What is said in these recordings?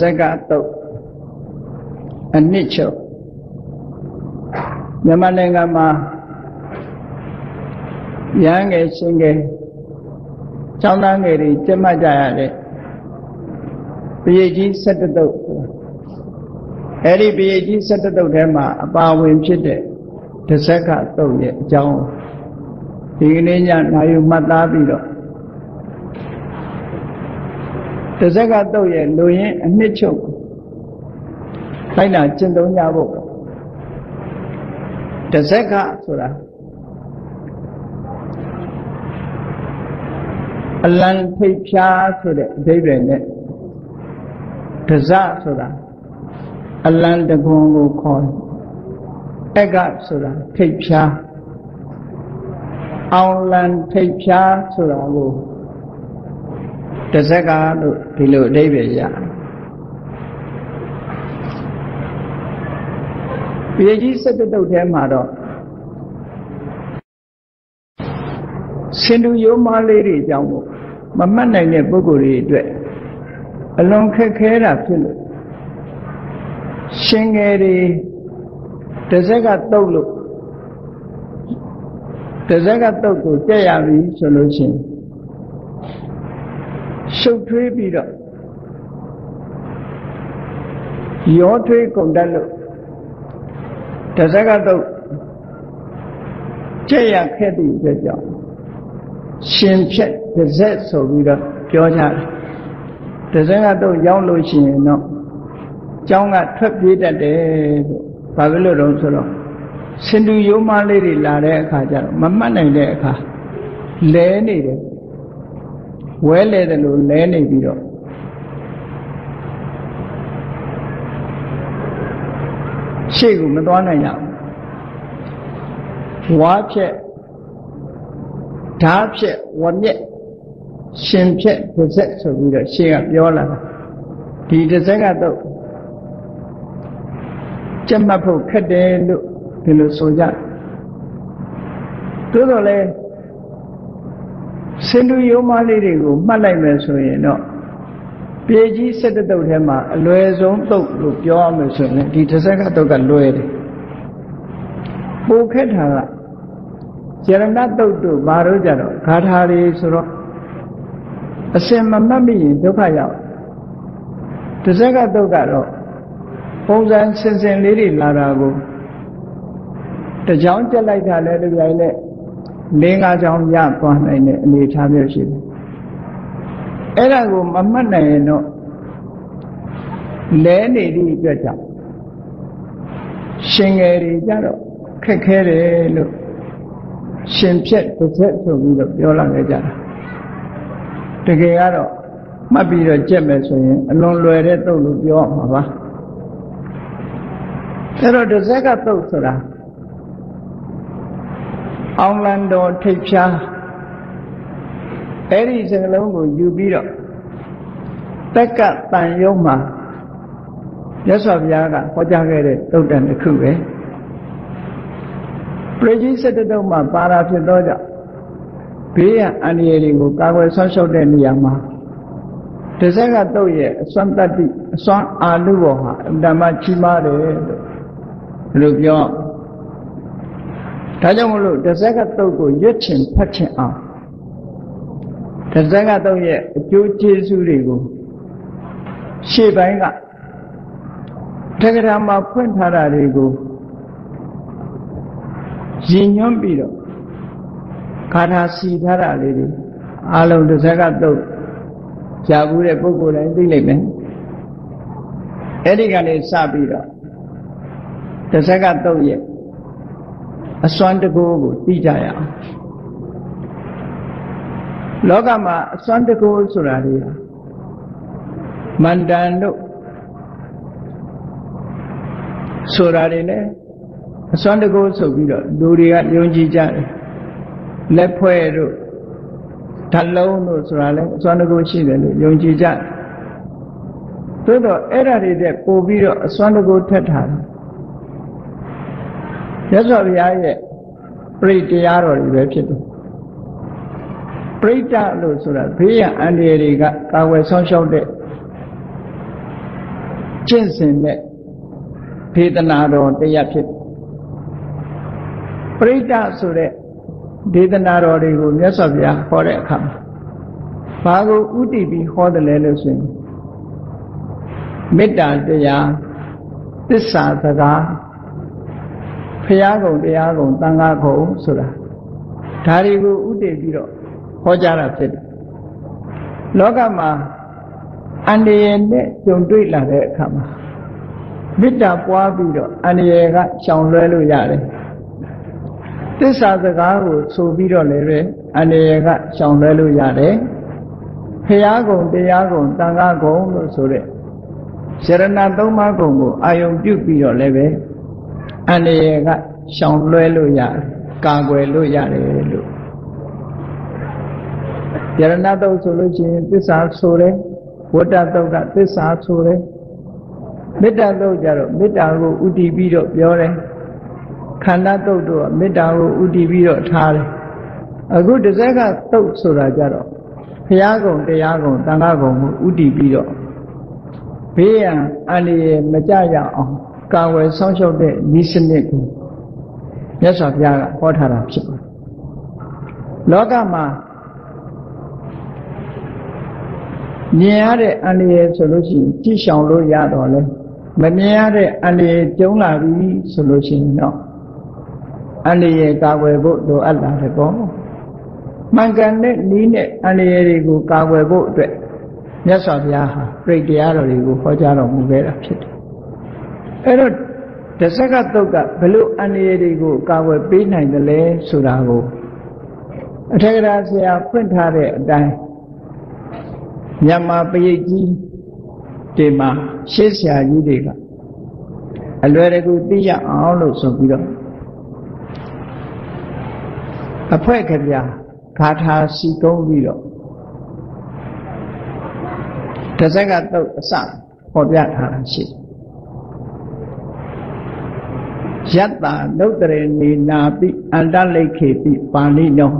ဇက်ကတုတ်အနှစ်ချုပ်မြန်မာနိုင်ငံမှာရဟန်းငယ်ရှင်ငယ်ကျောင်းသားငယ်တွေကျင့်မှတ်ကြရတဲ့ပရိကြီး7တုတ်အဲ့ဒီပရိကြီး7တုတ်ထဲမှာအပါဝင်ဖြစ်တဲ့တဇက်ကတုတ်ရဲ့အကြောင်းဒီကနေ့ညနာယူမှတ်သားပြီးတော့ တဇက်ကတုတ်ရဲ့လူရင်းအနှစ်ချုပ်လိုက်တာကျင့်သုံးကြဖို့တဇက်ကဆိုတာအလံထိပ်ဖြားဆိုတဲ့အဓိပ္ပာယ်နဲ့တဇဆိုတာအလံတကွန်ကိုခေါ်အက်ကဆိုတာထိပ်ဖြားအောင်လံထိပ်ဖြားဆိုတာကို တဇက်ကလို့ဒီလိုအဓိပ္ပာယ်ရတယ်ပြေကြီးစက်တုတ်ထဲမှာတော့စင်တူရိုးမားလေးတွေအကြောင်းကိုမမှတ်နိုင်တဲ့ပုဂ္ဂိုလ်တွေအတွက်အလွန်ခက်ခဲတာဖြစ်လို့ရှင်ငယ်တွေတစ်စက်ကတုတ်လို့တစ်စက်ကတုတ်ကိုကြက်ရပြီဆိုလို့ချင်း ရှုပ်ထွေးပြီးတော့ရောထွေးကုန်တတ်လို့တဇကတုတ်ကြက်ရခဲ့တဲ့အတွက်ကြောင့်ရှင်ဖြက်တဇက်ဆိုပြီးတော့ပြောကြတယ်တဇက်ကတော့ရောက်လို့ရှိရင်တော့ကျောင်းကထွက်ပြေးတတ်တယ်လို့ဘာဖြစ်လို့တော့ဆိုတော့စင်တူရိုးမလေးတွေလာတဲ့အခါကျတော့မမှတ်နိုင်တဲ့အခါလဲနေတယ် ဝဲလဲတယ်လို့လဲနေပြီးတော့ရှေ့ကိုမသွားနိုင်ရဘူးဝါဖြက်ဓာဖြက်ဝမျက်ရှင်ဖြက်တစ်ဆက်ဆိုပြီးတော့ရှေ့ကပြောလာတာဒီတစ်ဆက်ကတော့ကြက်မှတ်ဖို့ခက်တယ်လို့ဒီလိုဆိုကြသို့တော်လည်း စင်တူရိုးမလေးတွေကိုမှတ်လိုက်မယ်ဆိုရင်တော့ပြေကြီးစက်တုတ်ထဲမှာအလွယ်ဆုံးတုတ်လို့ပြောရမယ်ဆိုရင်ဒီတစ်ဆက်ကတုတ်ကလွယ်တယ်ပိုခက်တာကကျရဏတုတ်တို့ဘာလို့ကြတော့ဂါထာတွေဆိုတော့အစင်မမှတ်မိရင်ဒုက္ခရောက်တစ်ဆက်ကတုတ်ကတော့ပုံစံစင်စင်လေးတွေလာတာကိုတကြောင်ကြက်လိုက်တာလည်းဒီပိုင်းနဲ့ ၄၅ချောင်းရသွားနိုင်တဲ့အနေအထားမျိုးရှိတယ်အဲ့ဒါကိုမမှတ်နိုင်ရင်တော့လဲနေသည့်အတွက်ကြောင့်ရှင်ငယ်တွေကြတော့ခက်ခဲတယ်လို့ရှင်ဖြက်တစ်ချက်ဆိုပြီးတော့ပြောလာခဲ့ကြတာတကယ်ကတော့မှတ်ပြီးတော့ကြက်မယ်ဆိုရင်အလွန်လွယ်တဲ့တုတ်လို့ပြောမှာပါအဲ့တော့တစ်ဆက်ကတုတ်ဆိုတာ အောင်လန်တော်ထိပ်ဖြားအဲ့ဒီစကလုံးကိုယူပြီးတော့တက်ကတန်ယုံမှာမြတ်စွာဘုရားကဟောကြားခဲ့တဲ့တုတ်တန်တစ်ခုပဲပရိကြီးစတတုံမှာပါရာဖြစ်သောကြောင့်ဘေးရန်အန္တရာယ်တွေကိုကာကွယ်ဆောက်ရှောက်တဲ့နေရာမှာတဇက်ကတုတ်ရဲ့အစွမ်းတတ္တိအစွမ်းအာနုဘောဟာအတ္တမချီးမားတယ်လို့ဒီလိုပြော ဒါကြောင့်မလို့တဇက်ကတုတ်ကိုရွတ်ချင်ဖတ်ချင်အောင်တဇက်ကတော့ရဲ့အကျိုးကျေးဇူးတွေကိုရှေ့ပိုင်းကတက္ကရာမှာဖွင့်ထားတာတွေကိုရည်ညွှန်းပြီးတော့ခါထာစီထားတာလေးတွေအလုံးတဇက်ကတော့ကြာဘူးတဲ့ပုဂ္ဂိုလ်တိုင်းသိလိမ့်မယ်အဲ့ဒီကနေစပြီးတော့တဇက်ကတော့ရဲ့ အစွမ်းတကူကိုသိကြရအောင်လောကမှာအစွမ်းတကူဆိုတာတွေမန္တန်တို့ဆိုတာတွေလည်းအစွမ်းတကူဆိုပြီးတော့လူတွေကယုံကြည်ကြတယ်လက်ဖွဲ့တို့ဓလုံးတို့ဆိုတာလည်းအစွမ်းတကူရှိတယ်လို့ယုံကြည်ကြတယ်သို့တော့အဲ့ဓာတွေတဲ့ပို့ပြီးတော့အစွမ်းတကူထက်ထားတယ် ရသော်ဘုရားရဲ့ပြိတ္တရားတော်တွေပဲဖြစ်တယ်ပရိတ္တလို့ဆိုတာဘေးရန်အန္တရာယ်တွေကကာဝယ်ဆောင်ရှောက်တဲ့ကျင့်စဉ်တဲ့ဒေသနာတော်တရားဖြစ်ပရိဒဆိုတဲ့ဒေသနာတော်တွေကိုမြတ်စွာဘုရားဟောတဲ့အခါမှာဘာကိုဥတည်ပြီးဟောတယ်လဲလို့ဆိုရင်မေတ္တာတရားသစ္စာစကား ဖရာကုံတရားကုံတန်ခါကုံဆိုတာဒါတွေကိုဥတည်ပြီးတော့ဟောကြားတာဖြစ်တယ်လောကမှာအန္တရာယ်နဲ့ကြုံတွေ့လာတဲ့အခါမှာမေတ္တာပွားပြီးတော့အန္တရာယ်ကရှောင်လွဲလို့ရတယ်သစ္စာစကားကိုဆိုပြီးတော့လည်းပဲအန္တရာယ်ကရှောင်လွဲလို့ရတယ်ဖရာကုံတရားကုံတန်ခါကုံလို့ဆိုတဲ့ရဏသုံးပါးကုံကိုအာယုံပြုပြီးတော့လည်းပဲ အန္တရာယ်ကရှောင်လွဲလို့ရတယ်ကာကွယ်လို့ရတယ်လို့ယရဏတုတ်ဆိုလို့ရှိရင်သစ္စာဆိုတယ်ဝတ္တတုတ်ကသစ္စာဆိုတယ်မေတ္တာတုတ်ကြတော့မေတ္တာကိုဥတည်ပြီးတော့ပြောတယ်ခန္ဓာတုတ်တို့ကမေတ္တာကိုဥတည်ပြီးတော့ထားတယ်အခုတစ်စက်ကတုတ်ဆိုတာကြတော့ဘုရားကုံတရားကုံတန်ခါကုံကိုဥတည်ပြီးတော့ဘေးရန်အန္တရာယ်မကြရအောင် ကာဝယ်ဆောင်ရှောက်တဲ့ဤစနစ်ကိုမြတ်စွာဘုရားကဟောထားတာဖြစ်ပါတယ်လောကမှာမြင်ရတဲ့အန္တရာယ်ဆိုလို့ရှိရင်ကြည့်ရှောင်လို့ရတော့လဲမမြင်ရတဲ့အန္တရာယ်ကျုံလာပြီဆိုလို့ရှိရင်တော့အန္တရာယ်ကာကွယ်ဖို့လိုအပ်လာတယ်ပေါ့မှန်ကန်တဲ့နည်းနဲ့အန္တရာယ်တွေကိုကာကွယ်ဖို့အတွက်မြတ်စွာဘုရားဟာပြိတ္တရားတော်တွေကိုဟောကြားတော်မူခဲ့တာဖြစ်တယ် အဲ့တော့တစ္ဆကတုတ်ကဘလို့အန္တရာယ်တွေကိုကာကွယ်ပေးနိုင်တယ်လဲဆိုတာကိုအထက်ကရာဆရာဖွင့်ထားတဲ့အတိုင်းမြန်မာပရိတ်ကြီးဒီမှာရှေ့ဆရာကြီးတွေကအလွယ်တကူသိရအောင်လို့ဆိုပြီးတော့အဖွဲခပြဂါထာစီကုံးပြီးတော့တဇက်ကတုတ်အစပေါ်ပြထားတာရှိယ တ္တာနုတ္တရေနေနာပိအန္တလိခေပိပါဠိနော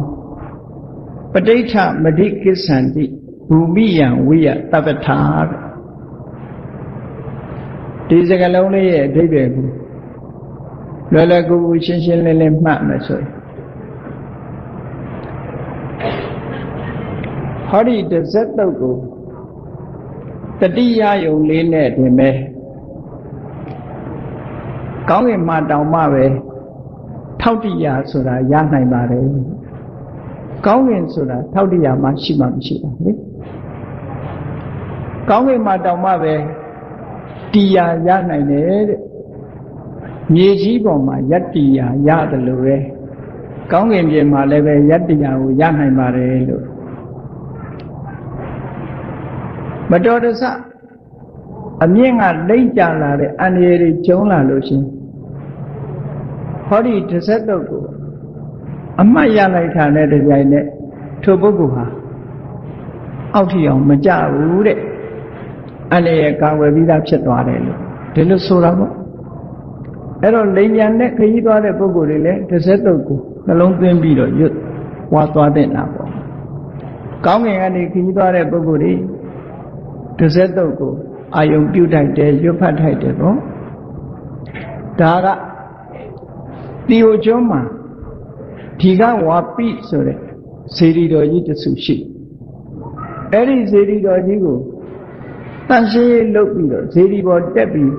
ပဋိဋ္ဌမတိကိစ္ဆန္တိဘူမိယံဝိယတပ္ပထာဒီစကလုံးလေးရဲ့အဓိပ္ပာယ်ကိုလွယ်လွယ်ကူကူရှင်းရှင်းလင်းလင်းမှတ်မယ်ဆိုရင်ဟောဒီတစ်စက်တုတ်ကိုတတိယယုံလေးနဲ့တွင်ပဲ ကောင်းကင်မှာတောင်မှပဲထောက်တိယဆိုတာရနိုင်ပါတယ်ကောင်းကင်ဆိုတာထောက်တိယမှရှိမှမရှိပါဘူးလေကောင်းကင်မှာတောင်မှပဲတရားရနိုင်တယ်တဲ့မြေကြီးပေါ်မှာယတ္တိယာရတယ်လို့ပဲကောင်းကင်ပြင်မှာလည်းပဲယတ္တိယာကိုရနိုင်ပါတယ်လို့မတော်တဆအမြင့်ကလိမ့်ကြလာတဲ့အန္တရာယ်တွေကျုံလာလို့ရှင် ဟောဒီတစ်ဆက်တော့ကိုအမှတ်ရလိုက်တာနဲ့တပြိုင်နက်ထိုပုဂ္ဂိုလ်ဟာအောက်ထီအောင်မကြဘူးတဲ့အန္တရာယ်ကာဝယ်ပြီးသားဖြစ်သွားတယ်လို့ဒီလိုဆိုတာပေါ့အဲ့တော့လိန်ညာနဲ့ခရီးသွားတဲ့ပုဂ္ဂိုလ်တွေလည်းတစ်ဆက်တော့ကိုနှလုံးသွင်းပြီးတော့ရွတ်ဝါသွားတဲ့နာပေါ့ကောင်းငင်ကနေခရီးသွားတဲ့ပုဂ္ဂိုလ်တွေတစ်ဆက်တော့ကိုအာယုံပြုတ်ထိုက်တယ်ရွတ်ဖတ်ထိုက်တယ်ပေါ့ဒါက တီယိုကျွန်းမှာဒီကဝါပိဆိုတဲ့ဇေဒီတော်ကြီးတဆူရှိအဲ့ဒီဇေဒီတော်ကြီးကိုတန်ရှင်းလုပ်ပြီးတော့ဇေဒီပေါ်တက်ပြီး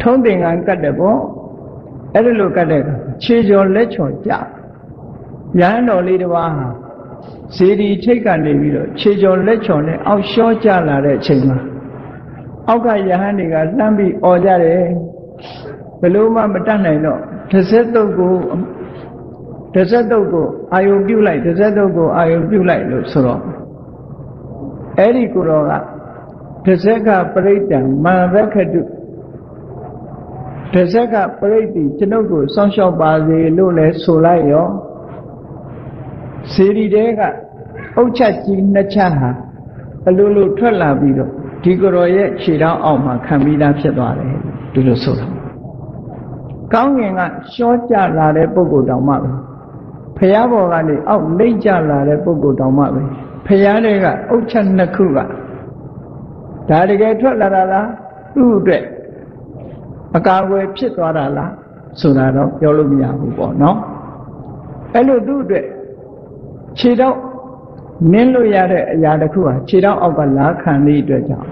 ထုံးသင်္ကန်းကတ်တယ်ပေါ့အဲ့ဒါလိုကတ်တဲ့ခြေကျော်လက်ချော်ကြရဟန်းတော်လေးတစ်ပါးဟာဇေဒီထိတ်ကနေပြီးတော့ခြေကျော်လက်ချော်နဲ့အောက်လျှောကြလာတဲ့အချိန်မှာအောက်ကယဟန်တွေကလှမ်းပြီးអော်ကြတယ် ဘယ်လို့မှမတတ်နိုင်တော့တစ်ဆက်တုပ်ကိုတစ်ဆက်တုပ်ကိုအာယုပြုတ်လိုက်တစ်ဆက်တုပ်ကိုအာယုပြုတ်လိုက်လို့ဆိုတော့အဲ့ဒီကိုတော့ကတစ်ဆက်ကပရိတ္တံမန္ရခတုတစ်ဆက်ကပရိတ္တိကျွန်ုပ်ကိုစောင့်ရှောက်ပါစေလို့လဲဆိုလိုက်ရောစေရီတဲကအုတ်ချက်ကြီးနှစ်ချက်ဟာအလိုလိုထွက်လာပြီးတော့ဒီကိုယ်တော်ရဲ့ခြေထောက်အောက်မှာခံပြီးသားဖြစ်သွားတယ်ဒီလိုဆိုတာ ကောင်းငင်ကရှောကြလာတဲ့ပုဂ္ဂိုလ်တောင်မှပဲဖះဘော်ကနေအောက်လိမ့်ကြလာတဲ့ပုဂ္ဂိုလ်တောင်မှပဲဖះတဲ့ကအုတ်ချက်နှစ်ခုကဒါတကယ်ထွက်လာတာလားသူ့အတွက်အကာအကွယ်ဖြစ်သွားတာလားဆိုတာတော့ပြောလို့မရဘူးပေါ့နော်အဲ့လိုသူ့အတွက်ခြေတော့နင်းလို့ရတဲ့အရာတစ်ခုဟာခြေတော့အောက်ကလာခံလေးအတွက်ကြောင့်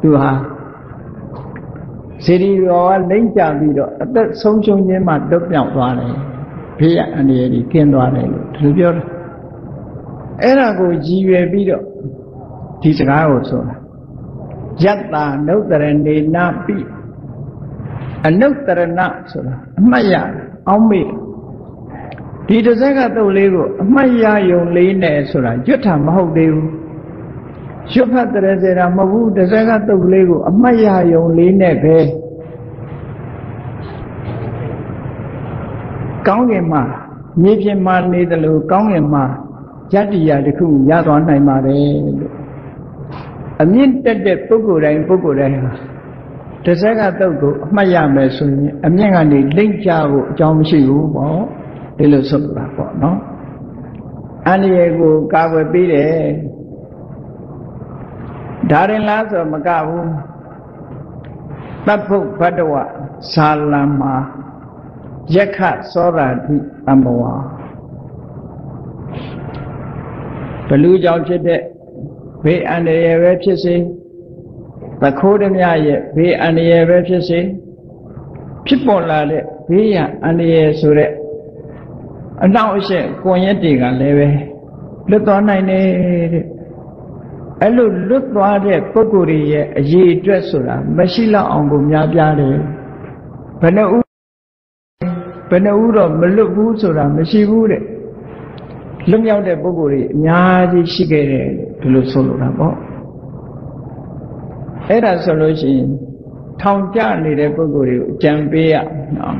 သူဟာ စေတီရောကလိမ့်ကြပြီးတော့အသက်ဆုံးရှုံးခြင်းမှလွတ်မြောက်သွားတယ်ဖေးရအန္တရာယ်ကြီးကင်းသွားတယ်လို့ဒီလိုပြောတယ်အဲ့ဒါကိုကြည်ရွယ်ပြီးတော့ဒီစကားကိုဆိုတာယတ္တာနုတ္တရဏေနပိအနုတ္တရဏဆိုတာအမှတ်ရအောင်းမေ့ဒီတစ်စက်ကတုတ်လေးကိုအမှတ်ရယုံလေးနဲ့ဆိုတာရွတ်တာမဟုတ်သေးဘူး ရွတ်ဖတ်တဲ့စေတာမဟုတ်ဘူးတစ်စက်ကတုတ်လေးကိုအမှတ်ရယုံလေးနဲ့ပဲကောင်းကင်မှာမြေပြင်မှာနေတယ်လို့ကောင်းကင်မှာယတ္တိယတစ်ခုရသွားနိုင်ပါတယ်လို့အမြင့်တက်တဲ့ပုဂ္ဂိုလ်တိုင်းပုဂ္ဂိုလ်တိုင်းဟာတစ်စက်ကတုတ်ကိုအမှတ်ရမယ်ဆိုရင်အမြင့်ကနေလိမ့်ကြဖို့အကြောင်းမရှိဘူးပေါ့ဒီလိုဆိုလိုတာပေါ့နော်အန္တရာယ်ကိုကာကွယ်ပေးတယ် ဒါရင်လားဆိုမကဘူးတပ်ဖုတ်ဘတ်တဝဇာလံမှာယက္ခသောရာတိတံဘဝဘလူကြောင့်ဖြစ်တဲ့ဘေးအန္တရာယ်ပဲဖြစ်စေသခိုးဓမြရဲ့ဘေးအန္တရာယ်ပဲဖြစ်စေဖြစ်ပေါ်လာတဲ့ဘေးရန်အန္တရာယ်ဆိုတဲ့အနောက်အရှက်ကွန်ရက်တွေကလည်းပဲလွတ်သွားနိုင်တယ်တဲ့ အဲ့လိုလွတ်သွားတဲ့ပုဂ္ဂိုလ်ရဲ့အရေးအတွက်ဆိုတာမရှိလောက်အောင်ကိုများပြားတယ်ဘယ်နှဦးဘယ်နှဦးတော့မလွတ်ဘူးဆိုတာမရှိဘူးတဲ့လွတ်မြောက်တဲ့ပုဂ္ဂိုလ်တွေအများကြီးရှိခဲ့တယ်ဒီလိုဆိုလိုတာပေါ့အဲ့ဒါဆိုလို့ရှိရင်ထောင်ကျနေတဲ့ပုဂ္ဂိုလ်တွေကိုအကြံပေးရနော်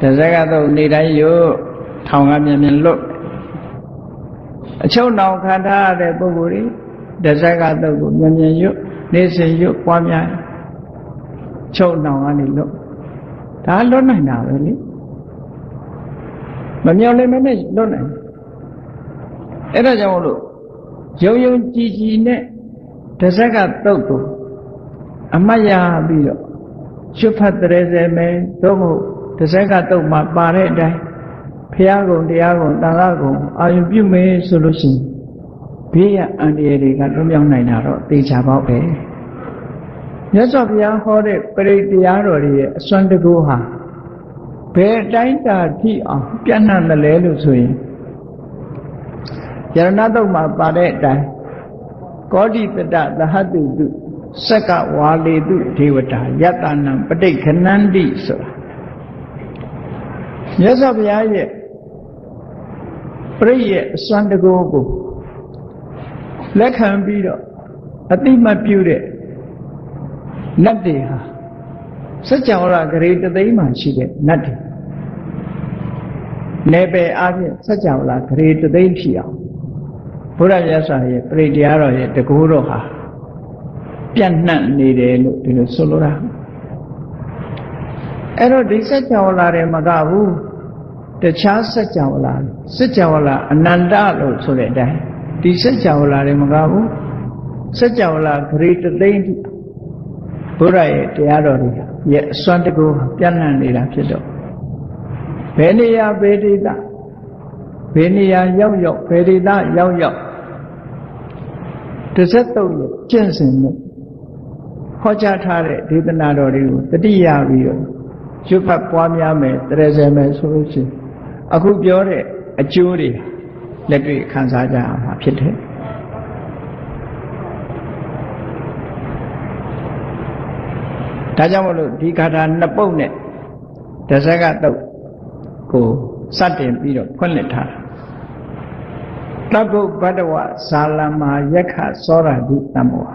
တဇက်ကတော့နေတိုင်းရုပ်ထောင်ကမြန်မြန်လွတ်အချုပ်နှောင်ခံထားရတဲ့ပုဂ္ဂိုလ်တွေ တဇက်ကတော့ကိုမြန်မြန်ရုပ်နေစဉ်ရုပ်ပွားများချုပ်နှောင်ကနေလွတ်ဒါလွတ်နိုင်တာပဲလေမမြော်လင်မနဲ့လွတ်နိုင်အဲ့ဒါကြောင့်မလို့ယုံယုံကြည်ကြည်နဲ့တဇက်ကတုတ်ကိုအမတ်ရပြီးတော့ရွတ်ဖတ်တဲ့စေမယ်သို့မဟုတ်တဇက်ကတုတ်မှာပါတဲ့အတိုင်းဖះကုံတရားကုံတန်ခါကုံအာယုပြုမယ်ဆိုလို့ရှိရင် ဘေးရအန္တရာယ်တွေကလွတ်မြောက်နိုင်တာတော့သိချပေါက်ပဲမြတ်စွာဘုရားဟောတဲ့ပရိတရားတော်တွေရဲ့အစွမ်းတကူဟာဘယ်တိုင်းတာထိအောင်ပြန့်နှံ့တယ်လဲလို့ဆိုရင်ယရဏတုတ်မှာပါတဲ့အတိုင်းကောတိတတသဟတုတုစက္ကဝါလေတုဒေဝတာယတနံပဋိခဏန္တိဆိုတာမြတ်စွာဘုရားရဲ့ပြိရဲ့အစွမ်းတကောကို လက်ခံပြီးတော့အတိမတ်ပြုတဲ့နတ်တွေဟာစัจ java ဂရေတသိမ်းမှရှိတဲ့နတ်တွေနေပယ်အားဖြင့်စัจ java ဂရေတသိမ်းဖြစ်အောင်ဘုရားမြတ်စွာရဲ့ပြိတရားတော်ရဲ့တကူတော်ဟာပြန့်နှံ့နေတယ်လို့ဒီလိုဆိုလိုတာအဲ့တော့ဒီစัจ java တွေမကဘူးတခြားစัจ java စัจ java အနန္တလို့ဆိုတဲ့အတိုင်း ဒီစัจ java တွေမကဘူးစัจ java ဂရေတသိမ်းဘုရားရဲ့တရားတော်တွေရဲ့အစွမ်းတကူပြန့်နှံ့နေတာဖြစ်တော့ဘယ်နေရာဘယ်ဒေသဘယ်နေရာရောက်ရောက်ဘယ်ဒေသရောက်ရောက်တစ်ဆက်တော့ကျင့်စဉ်နဲ့ဟောကြားထားတဲ့ဒေသနာတော်တွေကိုတတိယပြီးတော့ရွတ်ဖတ်ပွားများမယ်တရဇယ်မယ်ဆိုလို့ရှိရင်အခုပြောတဲ့အကျိုးတွေ လက်တွေ့ခံစားကြရမှာဖြစ်တယ်ဒါကြောင့်မလို့ဒီဂါထာနှစ်ပုဒ်နဲ့တဇက်ကတုတ်ကိုစတင်ပြီးတော့ဖွင့်လှစ်ထားတာတဗ္ဗုဘဒ္ဒဝဇာလမာယက္ခသောရတိတမ္မော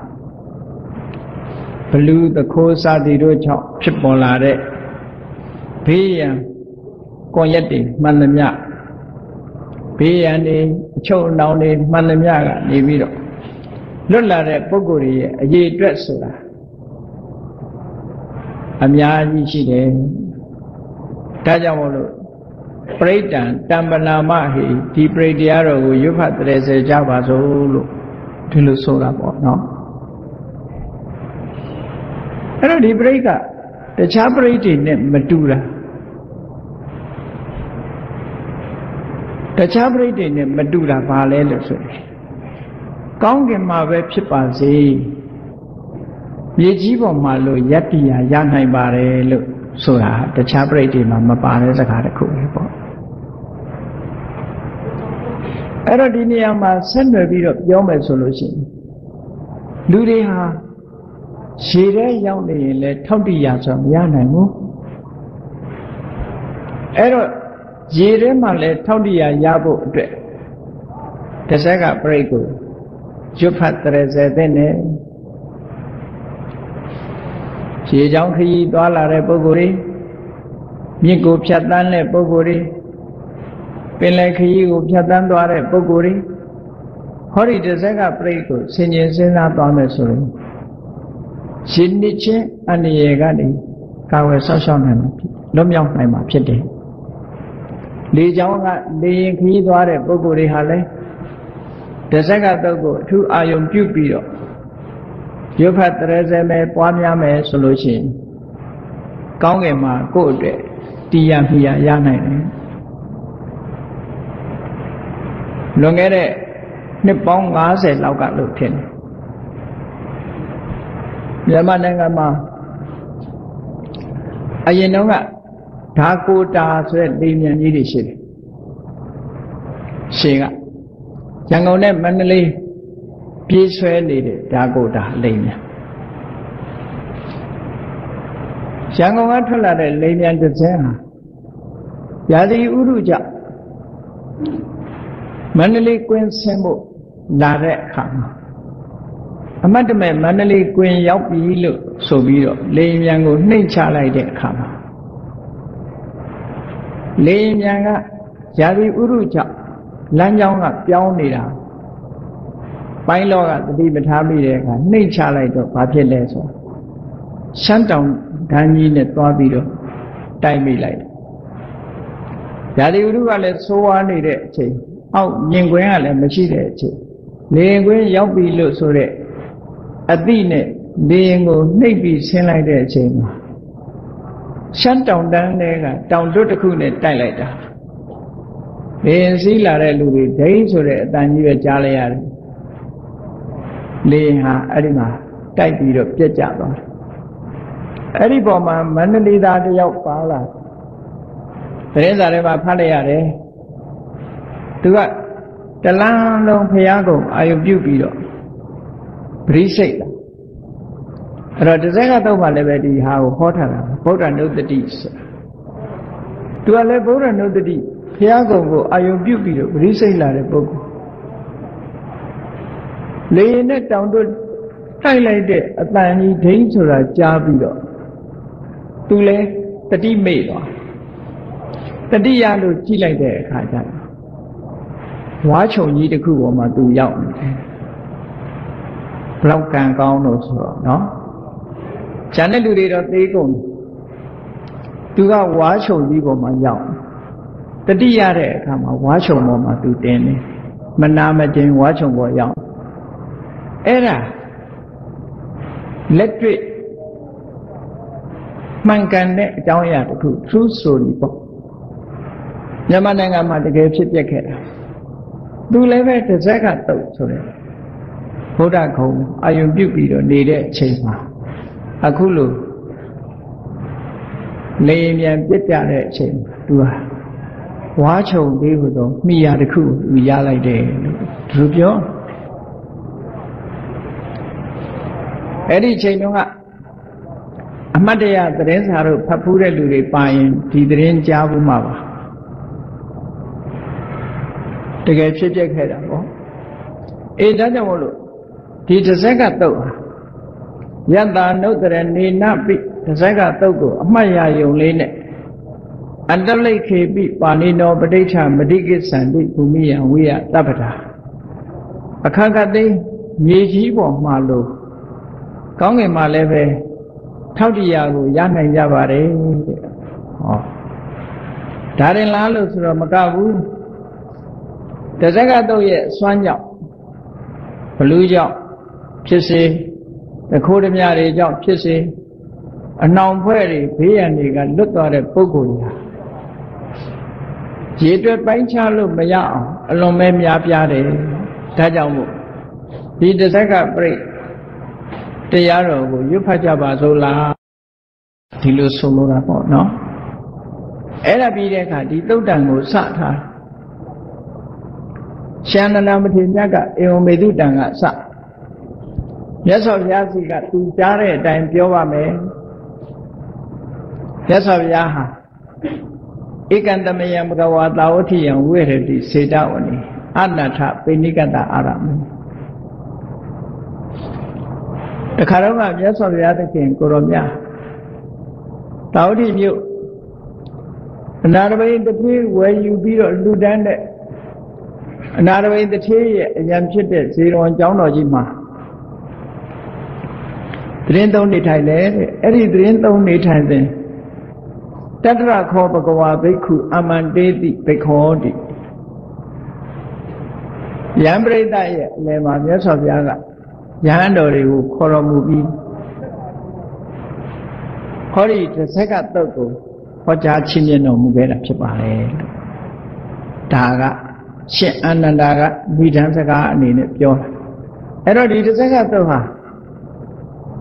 ဘလူတခိုးစသည်တို့ကြောင့်ဖြစ်ပေါ်လာတဲ့ဘေးရန်ကွန်ရက်တွေမှန်သမျှ ဘေးရန်တွေအချုပ်အနှောင်တွေမှန်သမျှကနေပြီးတော့လွတ်လာတဲ့ပုဂ္ဂိုလ်ရဲ့အရေးအတွက်ဆိုတာအများကြီးရှိတယ်ဒါကြောင့်မို့လို့ပရိဒံတံပနာမဟိဒီပရိတရားတော်ကိုရွတ်ဖတ်တဲ့စေကြပါစို့လို့ဒီလိုဆိုတာပေါ့နော်အဲ့တော့ဒီပြိဋ္ဌာတခြားပြိဋ္ဌိနဲ့မတူတာ တခြားပြိဋ္ဌိနဲ့မတူတာဘာလဲလို့ဆိုရင်ကောင်းကင်မှာပဲဖြစ်ပါစေမြေကြီးပေါ်မှာလို့ယတ္တိယာရနိုင်ပါတယ်လို့ဆိုတာတခြားပြိဋ္ဌိမှာမပါတဲ့စကားတစ်ခုပဲပေါ့အဲ့တော့ဒီနေရာမှာဆက်နွယ်ပြီးတော့ပြောမယ်ဆိုလို့ရှိရင်လူတွေဟာရှည်တဲ့ရောက်နေရင်လည်းထောက်တိရဆိုမရနိုင်ဘူးအဲ့တော့ ရေထဲမှာလည်းထောက်တိရရဖို့အတွက်တစ်ဆက်ကပြိတ်ကိုရွတ်ဖတ်တရစေတဲ့နဲ့ရေချောင်းခရီးသွားလာတဲ့ပုဂ္ဂိုလ်တွေမြစ်ကိုဖြတ်တန်းတဲ့ပုဂ္ဂိုလ်တွေပင်လယ်ခရီးကိုဖြတ်တန်းသွားတဲ့ပုဂ္ဂိုလ်တွေဟောဒီတစ်ဆက်ကပြိတ်ကိုဆင်ញင်စဉ်းစားသွားမယ်ဆိုရင်ရှင်နှစ်ချင်းအန္တရာယ်ကနေကာဝယ်ဆောက်ရှောက်နိုင်မှာဖြစ်လွတ်မြောက်နိုင်မှာဖြစ်တယ် လေချောင်းကလေရင်ခရီးသွားတဲ့ပုဂ္ဂိုလ်တွေဟာလည်းတစ်ဆက်ကတုတ်ကိုအထူးအာယုံပြုပြီးတော့ရုပ်ဖတ်တရဇေမဲပွားများမယ်ဆိုလို့ရှိရင်ကောင်းကင်မှာကိုယ့်အတွက်တရားမြာရနိုင်တယ်လွန်ခဲ့တဲ့နှစ်ပေါင်း90လောက်ကလို့ထင်တယ်မြန်မာနိုင်ငံမှာအရင်တော့က ဓာကိုတာဆိုတဲ့လေမြန်ကြီးတွေရှိတယ်ရှင်ကရန်ကုန်နဲ့မန္တလေးပြေးဆွဲနေတဲ့ဓာကိုတာလိမ်မြန်ရန်ကုန်ကထွက်လာတဲ့လိမ်မြန်တစ်စင်းဟာရာသီဥတုကြောင့်မန္တလေးကွင်းဆင်းဖို့လာတဲ့အခါမှာအမတ်တမဲ့မန္တလေးကွင်းရောက်ပြီလို့ဆိုပြီးတော့လေရင်မြန်ကိုနှိမ့်ချလိုက်တဲ့အခါမှာ လေရင်မြန်ကရာသီဥတုကြောင့်လမ်းကြောင်းကပြောင်းနေတာပိုင်းလောကသတိမထားမိတဲ့အခါနှိမ့်ချလိုက်တော့ဘာဖြစ်လဲဆိုရှမ်းတောင်ဓာန်ကြီးနဲ့သွားပြီးတော့တိုက်မိလိုက်ရာသီဥတုကလည်းဆိုးဝါးနေတဲ့အချိန်အောက်မြင်ကွင်းကလည်းမရှိတဲ့အချိန်လေရင်ကွင်းရောက်ပြီလို့ဆိုတဲ့အတိနဲ့လေရင်ကိုနှိပ်ပြီးဆင်းလိုက်တဲ့အချိန်မှာ ရှမ်းတောင်တန်းတွေကတောင်တွတ်တစ်ခုနဲ့တိုက်လိုက်တာလေရင်စီးလာတဲ့လူတွေဒိန်းဆိုတဲ့အတန်ကြီးပဲကြားလိုက်ရတယ်လေရင်ဟာအဲ့ဒီမှာတိုက်ပြီးတော့ပြက်ကျသွားတယ်အဲ့ဒီပေါ်မှာမန္တလေးသားတယောက်ပါလာသတင်းစာထဲမှာဖတ်လိုက်ရတယ်သူကတလန်းလုံးဖျားကုန်အာယုပြုပြီးတော့ပရိစိတ်လာ အဲ့တော့တစ်စက်ကတော့မှလည်းပဲဒီဟာကိုဟောထားတာဗုဒ္ဓနုတ္တိဆိုသူကလည်းဗုဒ္ဓနုတ္တိဖျားကုန်ကိုအာယုပြုပြီးတော့ပရိစိတ်လာတဲ့ပုဂ္ဂိုလ်လေရင်နဲ့တောင်တို့တိုက်လိုက်တဲ့အတန်ကြီးဒိန်းဆိုတာကြားပြီးတော့သူလည်းတတိမေ့သွားတတိယလို့ကြည့်လိုက်တဲ့အခါကျတော့ဝါချုံကြီးတစ်ခုပေါ်မှာသူရောက်နေတယ်ဘလောက်ကံကောင်းလို့ဆိုတော့နော် ကျန်တဲ့လူတွေတော့သေးကုန်သူကဝါချုံကြီးပေါ်မှာရောက်တတိရတဲ့အခါမှာဝါချုံပေါ်မှာသူတင်းနေမနာမကျင်ဝါချုံပေါ်ရောက်အဲ့ဒါလက်တွေ့မှန်ကန်တဲ့အကြောင်းအရာတစ်ခု true story ပေါ့မြန်မာနိုင်ငံမှာတကယ်ဖြစ်ပျက်ခဲ့တာသူလည်းပဲတစ်စက်ကတုတ်ဆိုတယ်ဘုရားခုံအာယုံပြုတ်ပြီးတော့နေတဲ့အချိန်မှာ အခုလိုလေမြန်ပြစ်ကြတဲ့အချိန်သူဟာဝါချုံသေးဟိုတော့မိရတစ်ခုသူရလိုက်တယ်လို့သူပြောအဲ့ဒီချိန်တုန်းကအမတ်တရသတင်းစာတို့ဖတ်ဖူးတဲ့လူတွေပါရင်ဒီသတင်းကြားဘူးမှာပါတကယ်ဖြစ်ပျက်ခဲ့တာပေါ့အေးဒါကြောင့်မို့လို့ဒီတစ်စက်ကတုတ်ဟာ ယတ္တာနုတ္တရနေနပိတစ်စက်ကတုတ်ကိုအမှတ်ရယုံလေးနဲ့အတလိခေပိပါဏိနောပဋိဋ္ဌမတိကိသန္တိဘူမိယံဝိယတပ္ပတာအခါကသိမြေကြီးပေါ်မှာလို့ကောင်းကင်မှာလည်းပဲထောက်တရားကိုရနိုင်ကြပါတယ်တဲ့ဟောဒါရင်လားလို့ဆိုတော့မကဘူးတဇကတုတ်ရဲ့စွမ်းကြောင့်ဘလူးကြောင့်ဖြစ်စေ တခိုးဓမြတွေကြောင့်ဖြစ်စေအနှောင်ဖွဲ့တွေဘေးရန်တွေကလွတ်သွားတဲ့ပုဂ္ဂိုလ်ညာရေတွက်ပိုင်းခြားလို့မရအောင်အလွန်ပဲများပြားတယ်ဒါကြောင့်မို့ဒီတစ်ဆက်ကပြိတရားတော်ကိုရွတ်ဖတ်ကြပါစို့လားဒီလိုဆိုလိုတာပေါ့နော်အဲ့ဒါပြီးတဲ့အခါဒီသုတ်တန်ကိုစထားရှန္ဒနာမထေရမြတ်ကအေဝံမေတုတံကစ မြတ်စွာဘုရားစီကသူကြားတဲ့အတိုင်းပြောပါမယ်မြတ်စွာဘုရားဟာဧကံတမယံဘဂဝါတာဝတိယံဝိရတိစေတဝနိအနထပိဏိကတအာရမေတခါတော့ကမြတ်စွာဘုရားသခင်ကိုရောမြတ်တာဝတိမြို့အနာရဘိန်တပြေးဝယ်ယူပြီးတော့လူတန်းတဲ့အနာရဘိန်တထေးရဲ့အရန်ဖြစ်တဲ့ဇေရွန်ကျောင်းတော်ကြီးမှာ သတင်းသုံးနေထိုင်တယ်တဲ့အဲ့ဒီသတင်းသုံးနေထိုင်တဲ့တတရခောဘဂဝါဘိက္ခုအမန္တေတိဘိခောတိယံပရိသတ်ရဲ့အလယ်မှာမြတ်စွာဘုရားကယဟန်တော်တွေကိုခေါ်တော်မူပြီးဟောဒီတစ်ဆက်ကတုတ်ကိုဟောကြားချင်းမြင်တော်မူခဲ့တာဖြစ်ပါလေဒါကရှင်အာနန္ဒာကမိဒန်းစကားအနေနဲ့ပြောတာအဲ့တော့ဒီတစ်ဆက်ကတုတ်ဟာ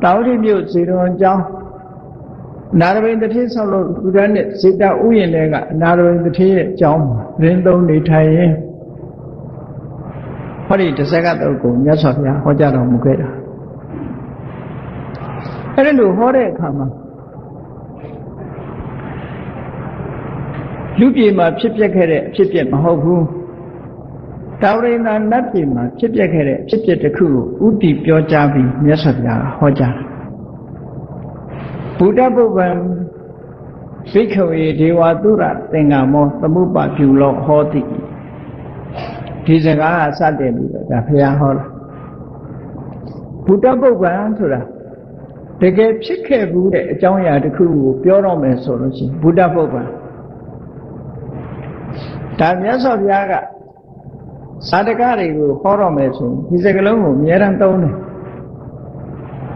တာဝတိမြို့ဇေရဝံကျောင်းနာရဘိန်တထေးဆောက်လို့ဘုရားနဲ့ဇေတဥယျာဉ်တွေကနာရဘိန်တထေးရဲ့ကျောင်းမှာရင်းသုံးနေထိုင်ရင်ဟောဒီတစ်ဆက်ကတုတ်ကိုမြတ်စွာဘုရားဟောကြားတော်မူခဲ့တာအဲ့ဒါလို့ဟောတဲ့အခါမှာလူပြေမှာဖြစ်ပျက်ခဲ့တဲ့အဖြစ်ပျက်မဟုတ်ဘူး တာဝရိန္ဒနတ်ပြည်မှာဖြစ်ပျက်ခဲ့တဲ့အဖြစ်ပျက်တစ်ခုကိုဥတီပြောကြားပြီးမြတ်စွာဘုရားဟောကြားတာဘုဒ္ဓပုဗ္ဗံဘိက္ခဝေဒေဝတုရသင်္ကမောသမုပ္ပါပြုလောဟောတိဒီစကားကစတင်ပြီးတော့ဒါဘုရားဟောတာဘုဒ္ဓပုဗ္ဗံဆိုတာတကယ်ဖြစ်ခဲ့ဘူးတဲ့အကြောင်းအရာတစ်ခုကိုပြောတော့မယ်ဆိုလို့ရှိရင်ဘုဒ္ဓပုဗ္ဗံဒါမြတ်စွာဘုရားက သာတကတွေကိုဟောတော့မယ်ဆိုဒီစကလုံးကိုအများအားသုံးတယ်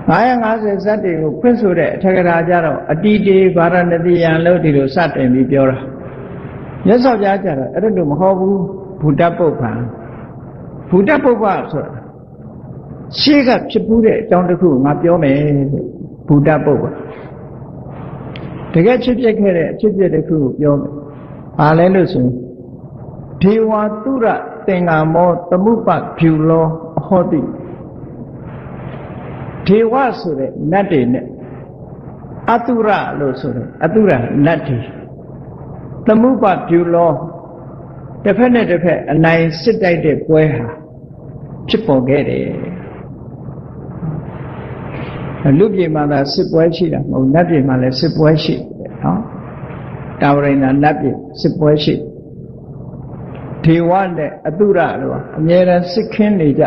950ဇတ်တွေကိုဖွင့်ဆိုတဲ့အထက်ကရာကြတော့အတိတေဗာရဏတိယံလို့ဒီလိုစတင်ပြီးပြောတာမြတ်စွာဘုရားကြတော့အဲ့ဒါလိုမဟောဘူးဘုဒ္ဓပုပ္ပံဘုဒ္ဓပုပ္ပဆိုတာရှေးကဖြစ်ဘူးတဲ့အကြောင်းတစ်ခုငါပြောမယ်တဲ့ဘုဒ္ဓပုပ္ပတကယ်ဖြစ်ဖြစ်ခဲ့တဲ့အဖြစ်ဖြစ်တစ်ခုကိုပြောမယ်ဘာလဲလို့ဆိုရင်ဒေဝတုရ သင်္ကာမောသမုပ္ပဖြူလောအဟောတိဒေဝဆိုတဲ့နတ်တွေနဲ့အတုရလို့ဆိုတယ်အတုရနတ်တွေသမုပ္ပဖြူလောတစ်ဖက်နဲ့တစ်ဖက်အနိုင်စစ်တိုက်တဲ့ပွဲဟာဖြစ်ပေါ်ခဲ့တယ်လူပြေမှာသာစစ်ပွဲရှိတာမဟုတ်နတ်ပြေမှာလည်းစစ်ပွဲရှိတယ်နော်တာဝရိန္ဒနတ်ပြေစစ်ပွဲရှိတယ် ဒေဝနဲ့အတုရလို့အမြဲတမ်းစစ်ခင်းနေကြ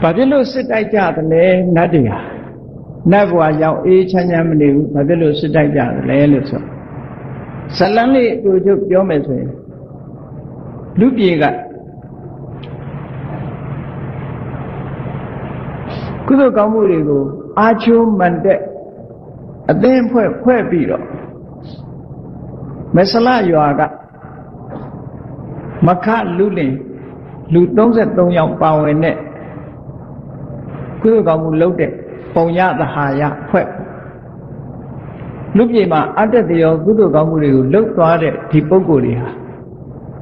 ဘာဖြစ်လို့စစ်တိုက်ကြသလဲနတ်တွေဟာနတ်ဘဝရောက်အေးချမ်းချမ်းမနေဘူးဘာဖြစ်လို့စစ်တိုက်ကြသလဲလို့ဆိုဇလန်းလေးအတူချုပ်ပြောမယ်ဆိုရင်လူပြေကကုသိုလ်ကောင်းမှုတွေကိုအာချိုးမှန်တဲ့အသင်းဖွဲ့ဖွဲ့ပြီးတော့မဆလရွာက မခလူလင်လူ33ယောက်ပါဝင်တဲ့ကုသိုလ်ကောင်းမှုလုပ်တဲ့ပုံရသဟာယဖွဲ့လူပြေမှာအတ္တတရောကုသိုလ်ကောင်းမှုတွေကိုလုပ်သွားတဲ့ဒီပုဂ္ဂိုလ်တွေဟာ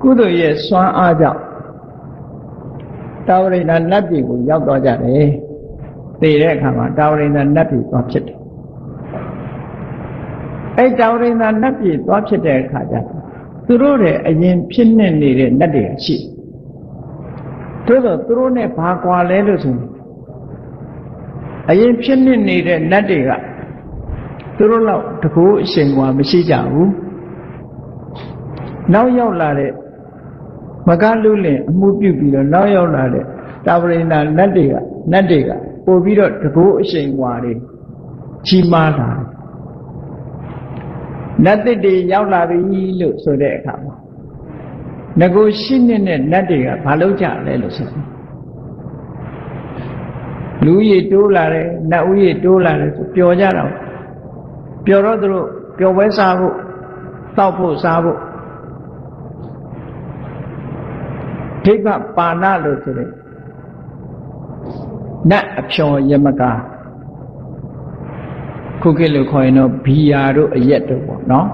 ကုသိုလ်ရဲ့စွမ်းအားကြောင့်တာဝရိန္ဒနတ်ပြည်ကိုရောက်သွားကြတယ်။သိတဲ့အခါမှာတာဝရိန္ဒနတ်ပြည်သွားဖြစ်တယ်။အဲတာဝရိန္ဒနတ်ပြည်သွားဖြစ်တဲ့အခါကျ သူတို့ရဲ့အရင်ဖြစ်နေနေတဲ့နတ်တွေရှိသို့သောသူတို့နဲ့ဘာကွာလဲလို့ဆိုရင်အရင်ဖြစ်နေနေတဲ့နတ်တွေကသူတို့လောက်တကူအရှင်ကွာမရှိကြဘူးနောက်ရောက်လာတဲ့မကလူလင်အမှုပြုပြီးတော့နောက်ရောက်လာတဲ့တာဝရိန္ဒနတ်တွေကနတ်တွေကပို့ပြီးတော့တကူအရှင်ကွာတွေကြီးမားလာတယ် နတ်တစ်တွေရောက်လာပြီလို့ဆိုတဲ့အခါမှာငကိုရှိနေတဲ့နတ်တွေကဘာလုပ်ကြလဲလို့ဆိုလူကြီးတိုးလာတယ်နတ်ဦးကြီးတိုးလာတယ်ဆိုပျော်ကြတော့ပျော်တော့သူတို့ပျော်ပွဲစားဖို့တောက်ဖို့စားဖို့ဒိဗ္ဗပါဏလို့ဆိုတဲ့နတ်အဖြော်ယမက ခုခေတ်လို့ခေါ်ရင်တော့ဘီယာတို့အရက်တို့ပေါ့နော်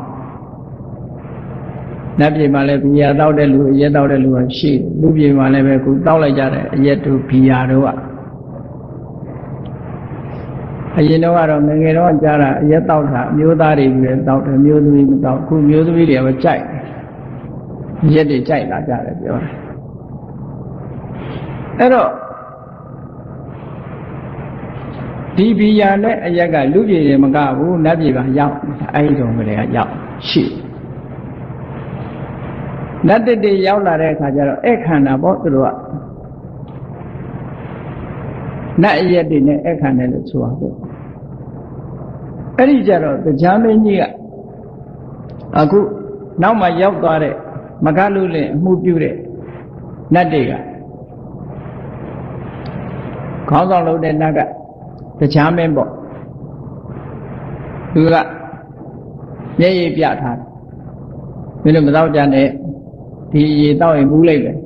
နတ်ပြည်မှာလည်းဘီယာတောက်တဲ့လူအရက်တောက်တဲ့လူကရှိတယ်လူပြည်မှာလည်းပဲခုတောက်လိုက်ကြတဲ့အရက်တို့ဘီယာတို့ကအရင်တော့ကတော့ငငယ်တော့ကြားတာအရက်တောက်တာအမျိုးသားတွေပဲတောက်တယ်မျိုးသမီးမတောက်ခုမျိုးသမီးတွေကကြိုက်ရက်တွေကြိုက်လာကြတယ်ပြောတယ်အဲ့တော့ ဒီဘီယာနဲ့အရက်ကလူပြည်တွေမကဘူးနတ်ပြည်ပါရောက်အဲ့ဒီတုန်းကလေးကရောက်ရှိနတ်တည်းရောက်လာတဲ့အခါကျတော့အဲ့ခန္ဓာပေါ့သူတို့ကနတ်အရက်တွေနဲ့အဲ့ခန္ဓာလို့ဆိုပါဘူးအဲ့ဒီကြတော့တရားမင်းကြီးကအခုနောက်မှရောက်သွားတဲ့မကလူလင်အမှုပြုတဲ့နတ်တွေကခေါင်းဆောင်လုပ်တဲ့နတ်က တရားမင်းပေါ့သူကမျက်ရည်ပြထားတယ်မင်းတို့မတော့ကြနဲ့ဒီရေတောက်ရင်မူးလိုက်တယ်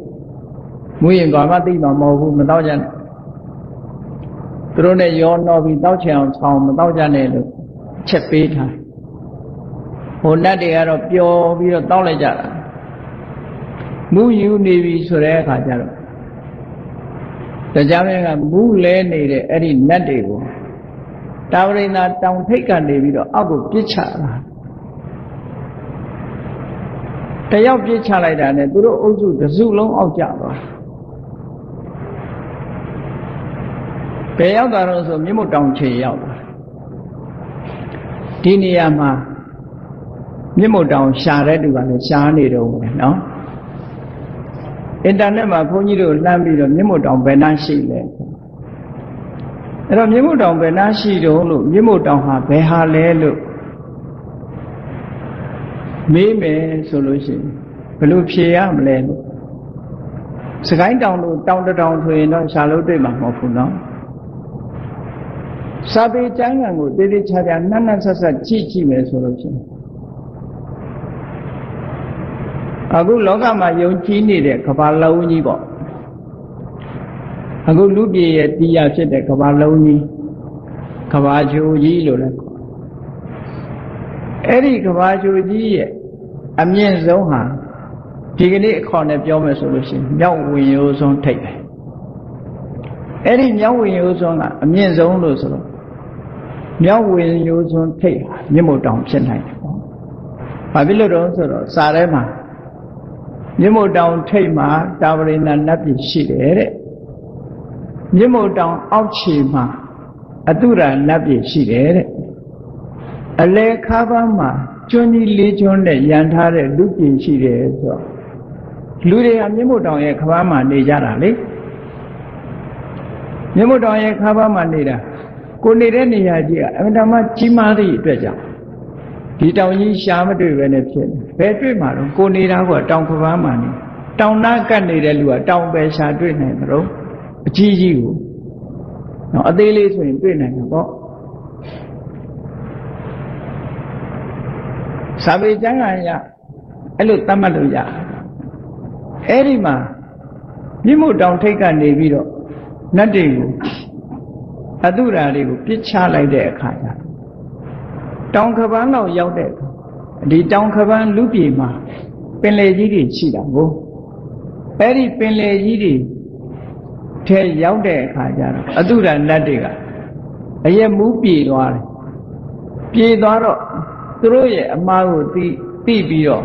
မူးရင်ကွာမသိမှာမဟုတ်ဘူးမတော့ကြနဲ့သူတို့နဲ့ရောနှောပြီးတောက်ချင်အောင်ဆောင်းမတော့ကြနဲ့လို့ချက်ပေးထားဟိုနတ်တွေကတော့ပျော်ပြီးတော့တောက်လိုက်ကြတာမူးယူနေပြီဆိုတဲ့အခါကျတော့ တကြမင်းကမူးလဲနေတဲ့အဲ့ဒီနတ်တွေကိုတာဝရိန္ဒတောင်ထိပ်ကနေပြီးတော့အောက်ကိုပြစ်ချတာတယောက်ပြစ်ချလိုက်တာနဲ့သူတို့အုပ်စုတစုလုံးအောက်ကျသွားဘယ်ရောက်သွားတော့ဆိုမြင့်မတောင်ချေရောက်သွားဒီနေရာမှာမြင့်မတောင်ရှာတဲ့သူကလည်းရှားနေတော့ဘူးနော် အင်တာနက်မှာခွန်ကြီးတို့လှမ်းပြီးတော့မြင့်မို့တောင်ဘယ်နှရှိလဲအဲ့တော့မြင့်မို့တောင်ဘယ်နှရှိတုံးလို့မြင့်မို့တောင်ဟာဘယ်ဟာလဲလို့မေးမယ်ဆိုလို့ရှိရင်ဘလို့ဖြေရမလဲလို့စကိုင်းတောင်လို့တောင်တောင်ဆိုရင်တော့ရှာလို့တွေ့မှာမဟုတ်ဘူးနော်စာပေကျမ်းဂန်ကိုတည်တည်ချာချာနှံ့နှံ့ဆက်ဆက်ကြည့်ကြည့်မယ်ဆိုလို့ရှိရင် အခုလောကမှာယုံကြည်နေတဲ့ကဘာလုံးကြီးပေါ့အခုလူပြေရဲ့တရားဖြစ်တဲ့ကဘာလုံးကြီးကဘာချိုကြီးလို့လည်းခေါ်အဲ့ဒီကဘာချိုကြီးရဲ့အမြင့်ဆုံးဟာဒီကနေ့အခေါ်နဲ့ပြောမယ်ဆိုလို့ရှိရင်မြောက်ဝင်ရိုးဆုံးထိတ်တယ်အဲ့ဒီမြောက်ဝင်ရိုးဆုံးကအမြင့်ဆုံးလို့ဆိုတော့မြောက်ဝင်ရိုးစွန်းထိတ်မြင့်မို့တောင်ဖြစ်နိုင်တယ်ပေါ့။ဘာဖြစ်လို့တော့ဆိုတော့စာထဲမှာ မြင့်မို့တောင်ထိတ်မှာတာဝရိဏနတ်ပြည်ရှိတယ်တဲ့။မြင့်မို့တောင်အောက်ခြေမှာအတုရနတ်ပြည်ရှိတယ်တဲ့အလဲခါးပန်းမှာကျွန်းကြီးလေးကျွန်းနဲ့ရန်ထားတဲ့လူပြည်ရှိတယ်ဆိုတော့လူတွေကမြင့်မို့တောင်ရဲ့ခါးပန်းမှာနေကြတာလေမြင့်မို့တောင်ရဲ့ခါးပန်းမှာနေတာကိုနေတဲ့နေရာကြီးကအမှန်တမ်းကြီးမားသည့်အတွက်ကြောင့် ဒီတောင်ကြီးရှားမတွေ့ပဲနဲ့ဖြစ်ဘယ်တွေ့မှာတော့ကိုနေတာကတောင်ခပန်းမှာနေတောင်နာကတ်နေတဲ့လူကတောင်ပဲရှားတွေ့နိုင်မလို့အကြီးကြီးကိုနော်အသေးလေးဆိုရင်တွေ့နိုင်မှာပေါ့စာပေကျမ်းဂန်ရအဲ့လိုသတ်မှတ်လို့ရအဲ့ဒီမှာမြင့်မို့တောင်ထိတ်ကနေပြီးတော့နတ်တွေကိုအတုရာတွေကိုပြစ်ချလိုက်တဲ့အခါကျ တောင်ခပန်းလောက်ရောက်တဲ့ဒီတောင်ခပန်းလူပြေမှာပင်လေကြီးတွေရှိတာကိုအဲ့ဒီပင်လေကြီးတွေထဲရောက်တဲ့အခါကျတော့အတုရာနတ်တွေကအရက်မူးပြေသွားတယ်ပြေသွားတော့သူတို့ရဲ့အမားကိုသိသိပြီးတော့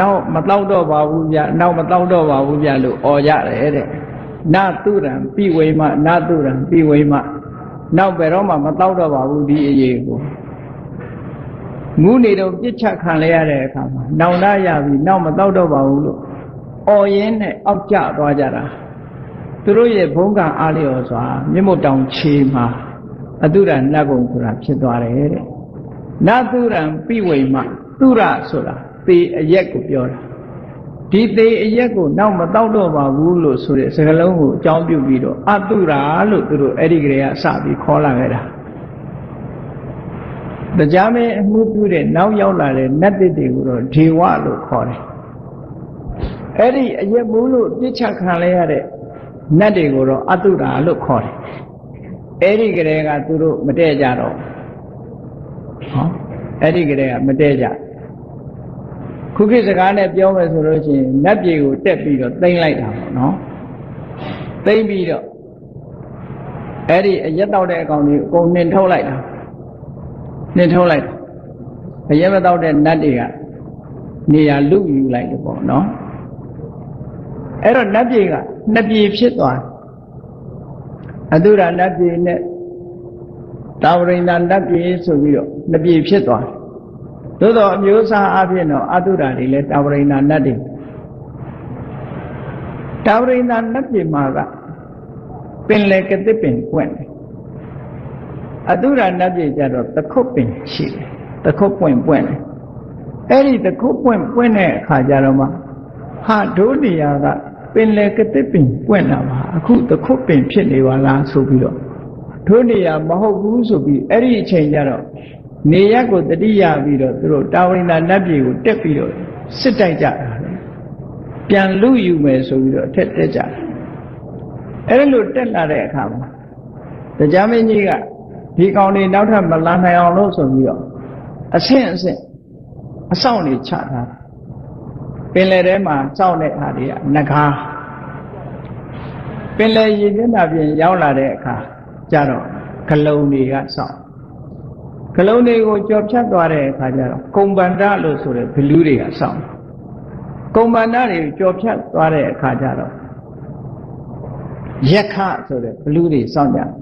နောက်မတော့တော့ပါဘူးဗျနောက်မတော့တော့ပါဘူးဗျလို့អော်ရတယ်တဲ့နတုရံပိဝိမနတုရံပိဝိမနောက်ဘယ်တော့မှမတော့တော့ပါဘူးဒီအရေးကို ငူးနေတော့ပြစ်ချက်ခံလဲရတဲ့အခါမှာနောင်တရပြီနောက်မတော့တော့ပါဘူးလို့အော်ရင်းနဲ့အောက်ကျသွားကြတာသူတို့ရဲ့ဘုံကအားလျော်စွာမြင့်မတောင်ခြေမှာအတုရနတ်ဘုံဆိုတာဖြစ်သွားတယ်တဲ့နတုရံပိဝိမသုရဆိုတာပေအရက်ကိုပြောတာဒီသေးအရက်ကိုနောက်မတော့တော့ပါဘူးလို့ဆိုတဲ့စကားလုံးကိုအကြောင်းပြုပြီးတော့အတုရာလို့သူတို့အဲ့ဒီကလေးကစပြီးခေါ်လာခဲ့တာ တရားမင်းအမှုပြုတဲ့နောက်ရောက်လာတဲ့နတ်တစ်တွေကိုတော့ဒေဝလို့ခေါ်တယ်အဲ့ဒီအရက်ဘူးလို့ပြစ်ချခံလဲရတဲ့နတ်တွေကိုတော့အတုရာလို့ခေါ်တယ်အဲ့ဒီကလေးကသူတို့မတည့်ကြတော့ဟောအဲ့ဒီကလေးကမတည့်ကြခုခေတ်စကားနဲ့ပြောမယ်ဆိုလို့ရှိရင်နတ်ပြည်ကိုတက်ပြီးတော့သိမ့်လိုက်တာပေါ့နော်သိမ့်ပြီးတော့အဲ့ဒီအရက်တော့တဲ့အကောင်ကြီးအကုန်နှင်ထုတ်လိုက်တာ နှင်ထုတ်လိုက်တာအရက်မတော့တဲ့နတ်တွေကနေရာလူယူလိုက်တယ်ပေါ့နော်အဲ့တော့နတ်ပြည်ကနှစ်ပြည်ဖြစ်သွားအတုရနတ်ပြည်နဲ့တာဝရိန္ဒနတ်ပြည်ဆိုပြီးတော့နှစ်ပြည်ဖြစ်သွားတယ်သို့တော့အမျိုးအစားအဖြစ်တော့အတုရာတွေလည်းတာဝရိဏနတ်တွေတာဝရိဏနတ်ပြည်မှာကပင်လေကတိပင်ပွင့်တယ် အတုရာနတ်ပြည်ကျတော့တခုတ်ပင်ရှိတယ်တခုတ်ပွင့်ပွင့်တယ်အဲ့ဒီတခုတ်ပွင့်ပွင့်တဲ့အခါကျတော့မှဟာဒုနေရာကပင်လေကတိပင်ပွင့်လာပါအခုတခုတ်ပင်ဖြစ်နေပါလားဆိုပြီးတော့ဒုနေရာမဟုတ်ဘူးဆိုပြီးအဲ့ဒီအချိန်ကျတော့နေရက်ကိုတတိယပြီးတော့သူတို့တာဝိန္ဒနတ်ပြည်ကိုတက်ပြီးတော့စစ်တိုက်ကြတာလေပြန်လူယူမယ်ဆိုပြီးတော့အထက်တက်ကြတယ်အဲ့လိုတက်လာတဲ့အခါမှာတရားမင်းကြီးက ဒီကောင်တွေနောက်ထပ်မလာနိုင်အောင်လို့ဆိုပြီးတော့အဆင့်အဆင့်အဆောင်တွေချထားပင်လယ်ထဲမှာစောင့်တဲ့အားတွေကငကားပင်လယ်ရေမျက်နှာပြင်ရောက်လာတဲ့အခါကျတော့ဂလုံတွေကစောင့်ကလုံးတွေကိုကြော်ဖြတ်သွားတဲ့အခါကျတော့ကုံပန္ဒလို့ဆိုတဲ့ဘလူးတွေကစောင့်ကုံပန္ဒတွေကြော်ဖြတ်သွားတဲ့အခါကျတော့ယက္ခဆိုတဲ့ဘလူးတွေစောင့်ကြယ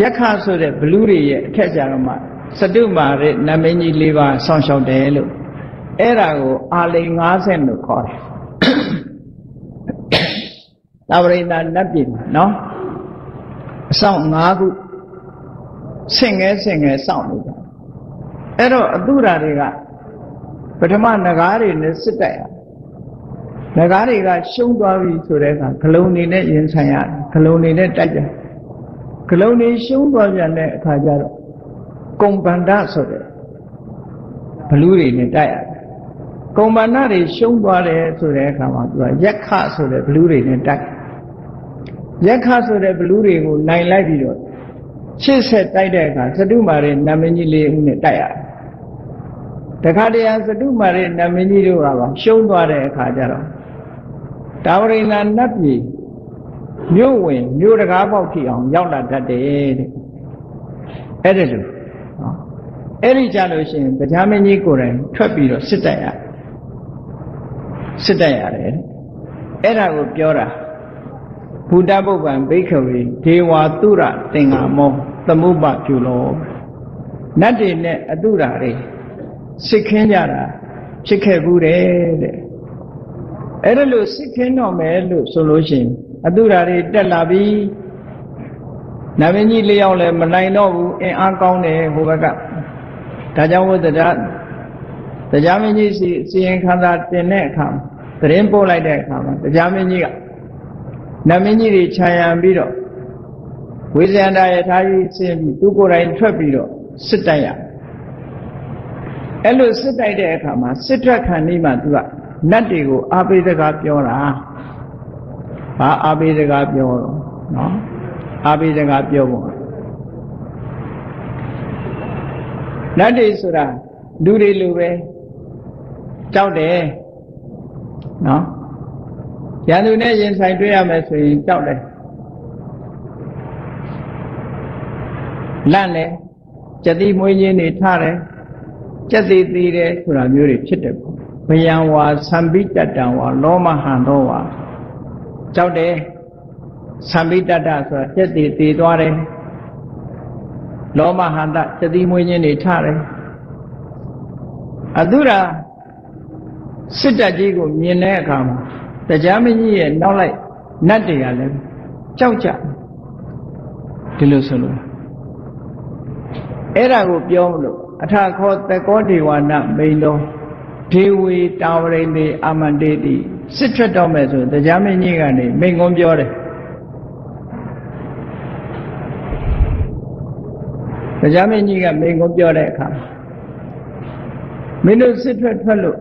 က္ခဆိုတဲ့ဘလူးတွေရဲ့အထက်ကျတော့မှစတုမာရဲ့နမင်းကြီး၄ပါးစောင့်ရှောက်တယ်လို့အဲ့ဒါကိုအာလိန်50လို့ခေါ်တယ်သဗ္ဗရိဏနတ်ပြည်နော်အဆောင်5ခုဆင့်ငဲဆင့်ငဲစောင့်နေကြအဲ့တော့အတုရာတွေကပထမငကားတွေနဲ့စစ်တိုက်ရငကားတွေကရှုံးသွားပြီဆိုတဲ့အခါဂလုံးနေနဲ့ရင်ဆိုင်ရတယ်ဂလုံးနေနဲ့တိုက်ကြ ဂလုံးနေရှုံးသွားပြန်တဲ့အခါကျတော့ကုံပန္ဒဆိုတဲ့ဘလူးတွေနဲ့တိုက်ရတယ်ကုံပန္ဒတွေရှုံးသွားတယ်ဆိုတဲ့အခါမှာသူကရက်ခဆိုတဲ့ဘလူးတွေနဲ့တိုက်ရက်ခဆိုတဲ့ဘလူးတွေကိုနိုင်လိုက်ပြီးတော့ရှေ့ဆက်တိုက်တဲ့အခါသတုမာရဲ့နာမည်ကြီးလေးဦးနဲ့တိုက်ရတယ်တခါတည်းသတုမာရဲ့နာမည်ကြီးတို့ကပါရှုံးသွားတဲ့အခါကျတော့တာဝရိဏနတ်ပြည် မြို့ဝင်မြို့တကားပေါက်ထိအောင်ရောက်လာတတ်တယ်တဲ့အဲ့ဒါလို့နော်အဲ့ဒီကြလို့ရှိရင်တရားမင်းကြီးကိုယ်တိုင်ထွက်ပြီးတော့စစ်တိုက်ရစစ်တိုက်ရတယ်အဲ့ဒါကိုပြောတာဘုဒ္ဓဘုဗ္ဗံဘိက္ခဝေဒေဝါတုရသင်္ဃမောသမုပ္ပပြုလောနတ်တွေနဲ့အတုရာတွေစစ်ခင်းကြတာဖြစ်ခဲ့ဘူးတဲ့တဲ့အဲ့ဒါလို့စစ်ခင်းတော့မယ်လို့ဆိုလို့ရှိရင် အတုရာတွေတက်လာပြီနမင်းကြီးလျောက်လည်းမနိုင်တော့ဘူးအင်အားကောင်းတယ်ဟိုဘက်ကဒါကြောင့်ဝိသဒတရားမင်းကြီးစီစီရင်ခန္ဓာတင်တဲ့အခါသတင်းပို့လိုက်တဲ့အခါမှာတရားမင်းကြီးကနမင်းကြီးတွေခြံရံပြီးတော့ဝိဇယန္တာယထာကြီးဆင်းပြီးသူကိုယ်တိုင်ထွက်ပြီးတော့စစ်တိုက်ရအဲ့လိုစစ်တိုက်တဲ့အခါမှာစစ်ထွက်ခံနေမှသူကနတ်တွေကိုအာပိစကားပြောတာ ဘာအာပိစကားပြောတော့နော်အာပိစကားပြောဖို့နတ်တွေဆိုတာလူတွေလိုပဲကြောက်တယ်နော်ရန်သူနဲ့ရင်ဆိုင်တွေ့ရမယ်ဆိုရင်ကြောက်တယ်လန့်တယ်ကြတိမွေးခြင်းတွေထားတယ်ကြက်သေးသေးတယ်ဆိုတာမျိုးတွေဖြစ်တယ်ပေါ့ဘယံဝါသံပိတတံဝါလောမဟံသောဝါ ကြောက်တယ်သံပိတတဆိုတာကြက်သေးသေးသွားတယ်လောမဟန္တကြတိမွေးခြင်းတွေထားတယ်အတုရာစစ်တပ်ကြီးကိုမြင်တဲ့အခါမှာတရားမကြီးရဲ့နောက်လိုက်နတ်တွေကလည်းကြောက်ကြဒီလိုဆိုလို့အဲ့ဒါကိုပြောမလို့အထာခောတကောဒေဝနာမိန်တော်ဒေဝေတာဝရိနေအာမန္တေတိ စစ်ထွက်တော့မယ်ဆိုတရားမင်းကြီးကနေမိန်ကုန်းပြောတယ်တရားမင်းကြီးကမိန်ကုန်းပြောတဲ့အခါမင်းတို့စစ်ထွက်ထွက်လို့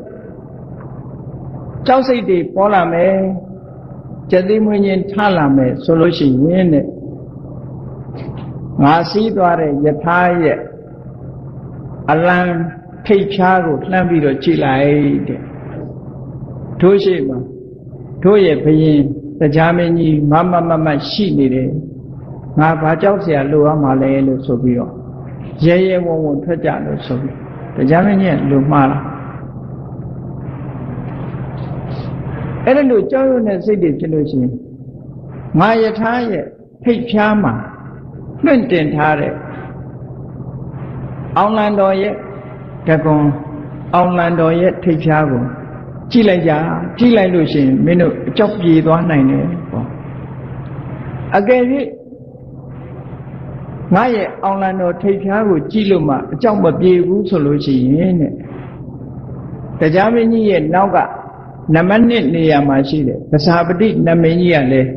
ကြောက်စိတ်တွေပေါ်လာမယ်ကျက်သိမွင်းချင်းထလာမယ်ဆိုလို့ရှိရင်တဲ့ငါစီးသွားတဲ့ယထာရဲ့အလံထိတ်ဖြားကိုလှမ်းပြီးတော့ကြည့်လိုက်တဲ့ တို့ရှိမှာတို့ရဲ့ဘယင်တရားမင်းကြီးမမမမရှိနေတယ်ငါဘာကြောက်เสียလိုရမှာလဲလို့ဆိုပြီးတော့ရဲရဲဝံ့ဝံ့ထွက်ကြလို့ဆိုပြီးတရားမင်းကြီးလူမှားလားအဲ့ဒါလို့ကြောက်ရွံ့တဲ့စိတ်တွေဖြစ်လို့ရှိရင်ငါယထာရဲ့ထိတ်ဖြားမှာလွင့်တင်ထားတဲ့အောင်လန်တော်ရဲ့တကွန်အောင်လန်တော်ရဲ့ထိတ်ဖြားကို ကြည့်လိုက်ကြကြည့်လိုက်လို့ရှိရင်မင်းတို့အကြောက်ပြေသွားနိုင်တယ်ပေါ့အကယ်၍ငါရဲ့အောင်လန်တော်ထိတ်ဖြားကိုကြည့်လို့မှအကြောက်မပြေဘူးဆိုလို့ရှိရင်တဲ့တရားမင်းကြီးရဲ့နောက်ကနံပါတ်1နေရာမှာရှိတယ်ပစာပတိနမင်းကြီးကလည်း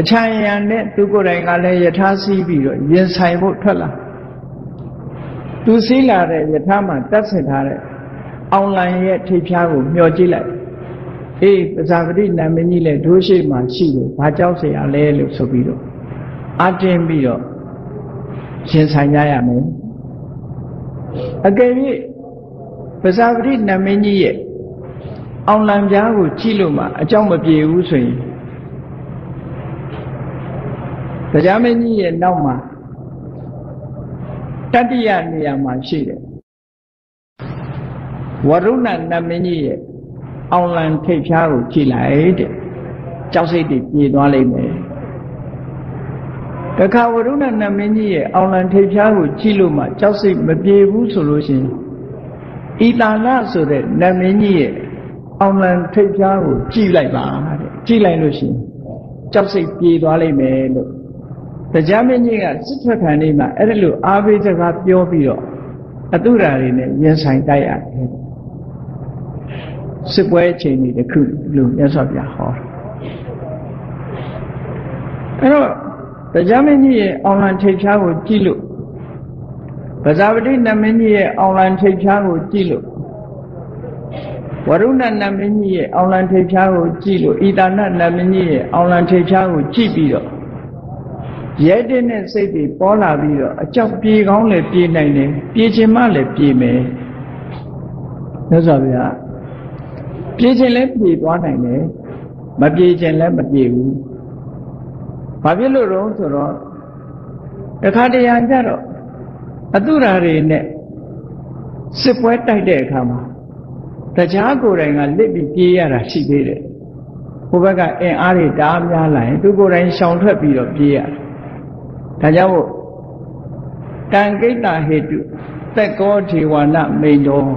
အချမ်းရံနဲ့သူကိုယ်တိုင်ကလည်းယထာစီးပြီးတော့ရင်ဆိုင်ဖို့ထွက်လာသူစီးလာတဲ့ယထာမှာတက်ဆင်ထားတဲ့ အောင်လန်ရဲ့ထိပ်ဖြားကိုမျှော်ကြည့်လိုက်အေးပဇာပတိနာမင်းကြီးလည်းဒိုးရှိမှရှိတယ်ဘာကြောက်เสียလဲလို့ဆိုပြီးတော့အတင်းပြီးတော့ရှင်ဆိုင်ကြရမယ်အကယ်၍ပဇာပတိနာမင်းကြီးရဲ့အောင်လံပြားကိုကြည့်လို့မှအကြောင်းမပြေဘူးဆိုရင်တရားမင်းကြီးရဲ့နောက်မှာတတိယနေရာမှာရှိတယ် ဝရုဏနမင်းကြီးရဲ့အောင်လံထိပ်ဖြားကိုကြည့်လိုက်တဲ့ကြောက်စိတ်တွေပြေသွားလိမ့်မယ်တခါဝရုဏနမင်းကြီးရဲ့အောင်လံထိပ်ဖြားကိုကြည့်လို့မှကြောက်စိတ်မပြေဘူးဆိုလို့ရှိရင်ဤတာလဆိုတဲ့နမင်းကြီးရဲ့အောင်လံထိပ်ဖြားကိုကြည့်လိုက်ပါတဲ့ကြည့်လိုက်လို့ရှိရင်ကြောက်စိတ်ပြေသွားလိမ့်မယ်လို့တရားမင်းကြီးကစစ်ထွက်ခံနေမှာအဲ့ဒါလို့အာဘိစကားပြောပြီးတော့အတုရာတွေနဲ့ရင်ဆိုင်တိုက်ရတယ် စစ်ပွဲအချိန်တွေတခုလို့မြတ်စွာဘုရားဟောအဲ့တော့တရားမင်းကြီးရဲ့အောင်လံထိပ်ဖြားကိုကြည့်လို့ပဇာပတိနမင်းကြီးရဲ့အောင်လံထိပ်ဖြားကိုကြည့်လို့ဝရုဏနမင်းကြီးရဲ့အောင်လံထိပ်ဖြားကိုကြည့်လို့ဣတာနနမင်းကြီးရဲ့အောင်လံထိပ်ဖြားကိုကြည့်ပြီးတော့ရဲတဲ့နဲ့စိတ်တွေပေါ်လာပြီးတော့အကြောက်ပြေကောင်းလည်းပြေနိုင်တယ်ပြေချင်မှလည်းပြေမယ်မြတ်စွာဘုရား ပြေချင်လည်းပြေသွားနိုင်တယ်မပြေချင်လည်းမပြေဘူးဘာဖြစ်လို့တော့ဆိုတော့တခါတရံကြတော့အတုရာတွေနဲ့စစ်ပွဲတိုက်တဲ့အခါမှာတရားကိုယ်တိုင်ကလစ်ပြီးပြေးရတာရှိသေးတယ်ဟိုဘက်ကအင်အားတွေတအားများလာရင်သူကိုယ်တိုင်ရှောင်ထွက်ပြီးတော့ပြေးရတယ်ဒါကြောင့်မို့တံကိတ္တဟေတုသက်ကောထေဝနမိန်တော်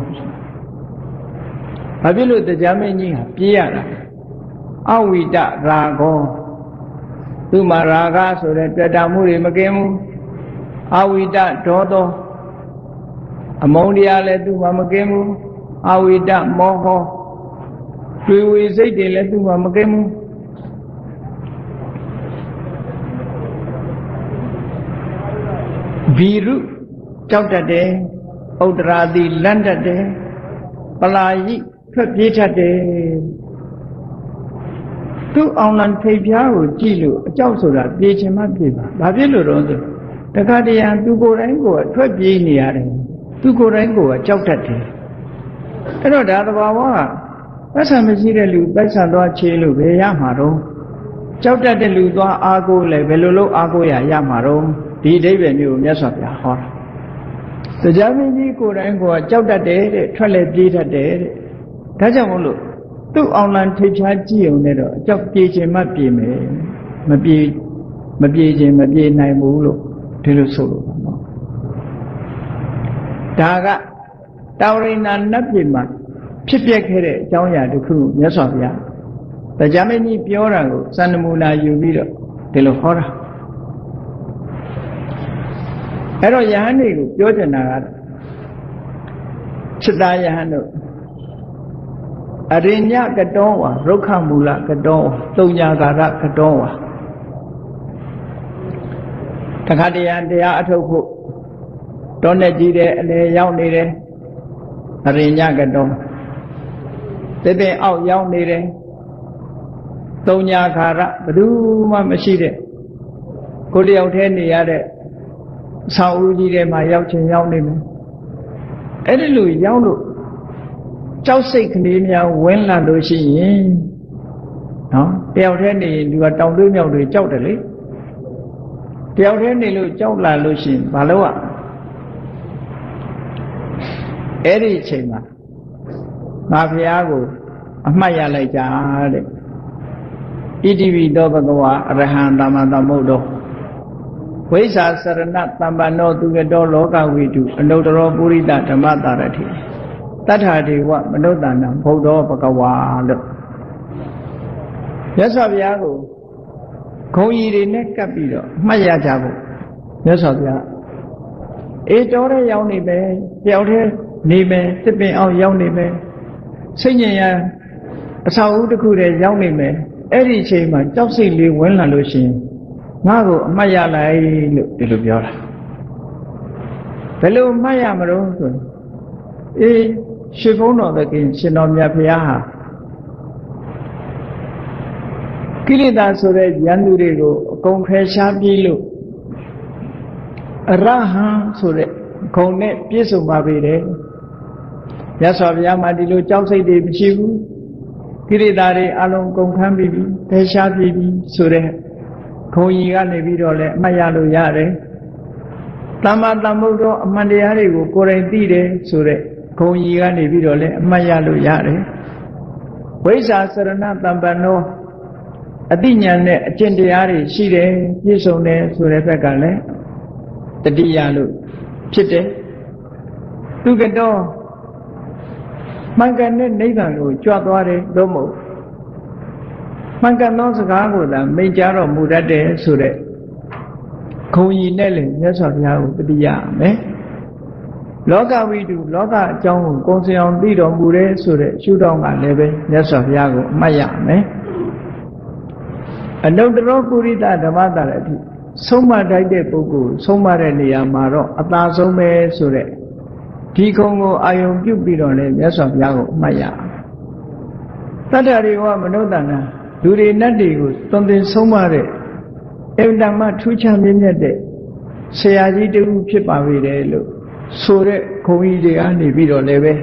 ဘာဖြစ်လို့တရားမင်းကြီးဟာပြေးရတာအဝိတရာဂောသူမှာရာဂဆိုတဲ့တွေ့တာမှုတွေမကင်းဘူးအဝိတဒေါသောအမုန်းတရားလည်းသူ့မှာမကင်းဘူးအဝိတမောဟတွေ့ဝေစိတ်တွေလည်းသူ့မှာမကင်းဘူးဗီရုကြောက်တတ်တယ်ဥဒရာတိလန့်တတ်တယ်ပလာယိ ထွက်ပြေးတတ်တယ်သူ့အောင်လံထိပ်ပြားကိုကြည့်လို့အကြောက်ဆိုတာပြေးချင်မှပြေးပါဘာဖြစ်လို့တော့ဆိုတခါတရံသူကိုယ်တိုင်ကိုထွက်ပြေးနေရတယ်သူကိုယ်တိုင်ကိုကြောက်တတ်တယ်အဲ့တော့ဒါသဘာဝကပတ်စံမရှိတဲ့လူပတ်စံသွားချေးလို့ဘယ်ရမှာတော့ကြောက်တတ်တဲ့လူသွားအားကိုးလဲဘယ်လိုလုပ်အားကိုးရရမှာတော့ဒီအဓိပ္ပာယ်မျိုးကိုမြတ်စွာဘုရားဟောတာတရားမင်းကြီးကိုယ်တိုင်ကကြောက်တတ်တယ်တဲ့ထွက်လဲပြေးတတ်တယ်တဲ့ ဒါကြောင့်မို့လို့သူ့အောင်လံထိတ်ချာကြည့်ုံနဲ့တော့အကြောက်ပြေးခြင်းမှပြေးမယ်မပြေးမပြေးခြင်းမပြေးနိုင်ဘူးလို့ဒီလိုဆိုလို့ပါနော်ဒါကတာဝရိဏနတ်ပြည်မှာဖြစ်ပျက်ခဲ့တဲ့အကြောင်းအရာတစ်ခုမြတ်စွာဘုရားတရားမင်းကြီးပြောတာကိုစံနမူနာယူပြီးတော့ဒီလိုဟောတာအဲ့တော့ယဟန်တွေကိုပြောချင်တာကစိတ္တယဟန်တို့ အရိညကတောဝါရုက္ခမူလကတောဝါတုံညာကာရကတောဝါတခါတရံတရားအထုတ်ဖို့တောနဲ့ကြီးတဲ့အလေရောက်နေတယ်အရိညကတောတပင်အောက်ရောက်နေတယ်တုံညာခါရဘယ်သူမှမရှိတဲ့ကိုတယောက်တည်းနေရတဲ့အဆောင်ဦးကြီးထဲမှာရောက်ချင်ရောက်နေမယ်အဲ့ဒီလိုရောက်လို့ ကြောက်စိတ်ကလေးများဝင်လာလို့ရှိရင်နော်တယောက်တည်းနေရင်သူကတောင်တွေးမြောက်တွေကြောက်တယ်လေတယောက်တည်းနေလို့ကြောက်လာလို့ရှိရင်ဘာလို့อ่ะအဲ့ဒီအချိန်မှာငါဖះကိုအမှတ်ရလိုက်ကြတဲ့ဣတိပိသောဘဂဝါအရဟံသမ္မာသမ္ဗုဒ္ဓောဝိဇာစရဏတမ္ပန္နောသူကတောလောကဝိတုအနုတ္တရောပုရိသဓမ္မတာရတိ တတ္ထာဒေဝမနုဿာနံဘုဒ္ဓောဘဂဝါလို့မြတ်စွာဘုရားကိုခုံကြီးတွေနဲ့ကပ်ပြီးတော့မှတ်ရကြဖို့မြတ်စွာဘုရားအေးတော်တဲ့ရောက်နေပဲတယောက်တည်းနေမယ်တစ်ပင်အောင်ရောက်နေမယ်စိတ်ညင်ရအဆောက်အဦတစ်ခုတည်းရောက်နေမယ်အဲ့ဒီအချိန်မှာကြောက်စိတ်လေးဝင်လာလို့ရှိရင်ငါ့ကိုအမှတ်ရလိုက်လို့ဒီလိုပြောတာဘယ်လိုအမှတ်ရမလို့ဆိုရင်အေး ရှင်ဘုန်းတော်သခင်ရှင်တော်မြတ်ဖရာဟာကိလေသာဆိုတဲ့ယန္တုတွေကိုအကုန်ဖယ်ရှားပြီးလို့အရဟံဆိုတဲ့ဂုံနဲ့ပြည့်စုံပါပေတယ်မြတ်စွာဘုရားမှာဒီလိုကြောက်စိတ်တွေမရှိဘူးကိလေသာတွေအလုံးကုန်ခန်းပြီးပြီဖယ်ရှားပြီးပြီဆိုတဲ့ခုံကြီးကနေပြီးတော့လည်းအမှတ်ရလို့ရတယ်သမ္မာသမ္ဗုဒ္ဓအမှန်တရားတွေကိုကိုယ်တိုင်သိတယ်ဆိုတဲ့ ခုံကြီးကနေပြီးတော့လည်းအမှတ်ရလို့ရတယ်ဝိဇ္ဇာစရဏတမ္ပန္နောအတိညာနဲ့အကျင့်တရားတွေရှိတယ်ပြည့်စုံတယ်ဆိုတဲ့ဘက်ကလည်းတတိယလို့ဖြစ်တယ်သူကတော့မှန်ကန်တဲ့နိဗ္ဗာန်ကိုကြွသွားတယ်သို့မဟုတ်မှန်ကန်သောစကားကိုသာမိန့်ကြားတော်မူတတ်တယ်ဆိုတဲ့ခုံကြီးနဲ့လည်းမြတ်စွာဘုရားကိုတတိယမယ် လောကဝိတုလောကအကြောင်းကိုကုံစင်အောင်သိတော်မူတယ်ဆိုတဲ့ရှုထောင့်ကလည်းပဲမြတ်စွာဘုရားကိုအမှတ်ရမယ်အနုတ္တရောပုရိသဓမ္မတာလည်းအထိဆုံးမတိုက်တဲ့ပုဂ္ဂိုလ်ဆုံးမတဲ့နေရာမှာတော့အသာဆုံးပဲဆိုတဲ့ဒီခုံကိုအာယုံပြုတ်ပြီးတော့လည်းမြတ်စွာဘုရားကိုအမှတ်ရတတ္တရိဝမနုဿနာလူတွေနတ်တွေကိုသွန်သင်ဆုံးမတဲ့အင်တမထူးခြားမြင့်မြတ်တဲ့ဆရာကြီးတူဖြစ်ပါပေတယ်လို့ ဆိုတဲ့ခုံကြီးတွေကနေပြီးတော့လည်းပဲ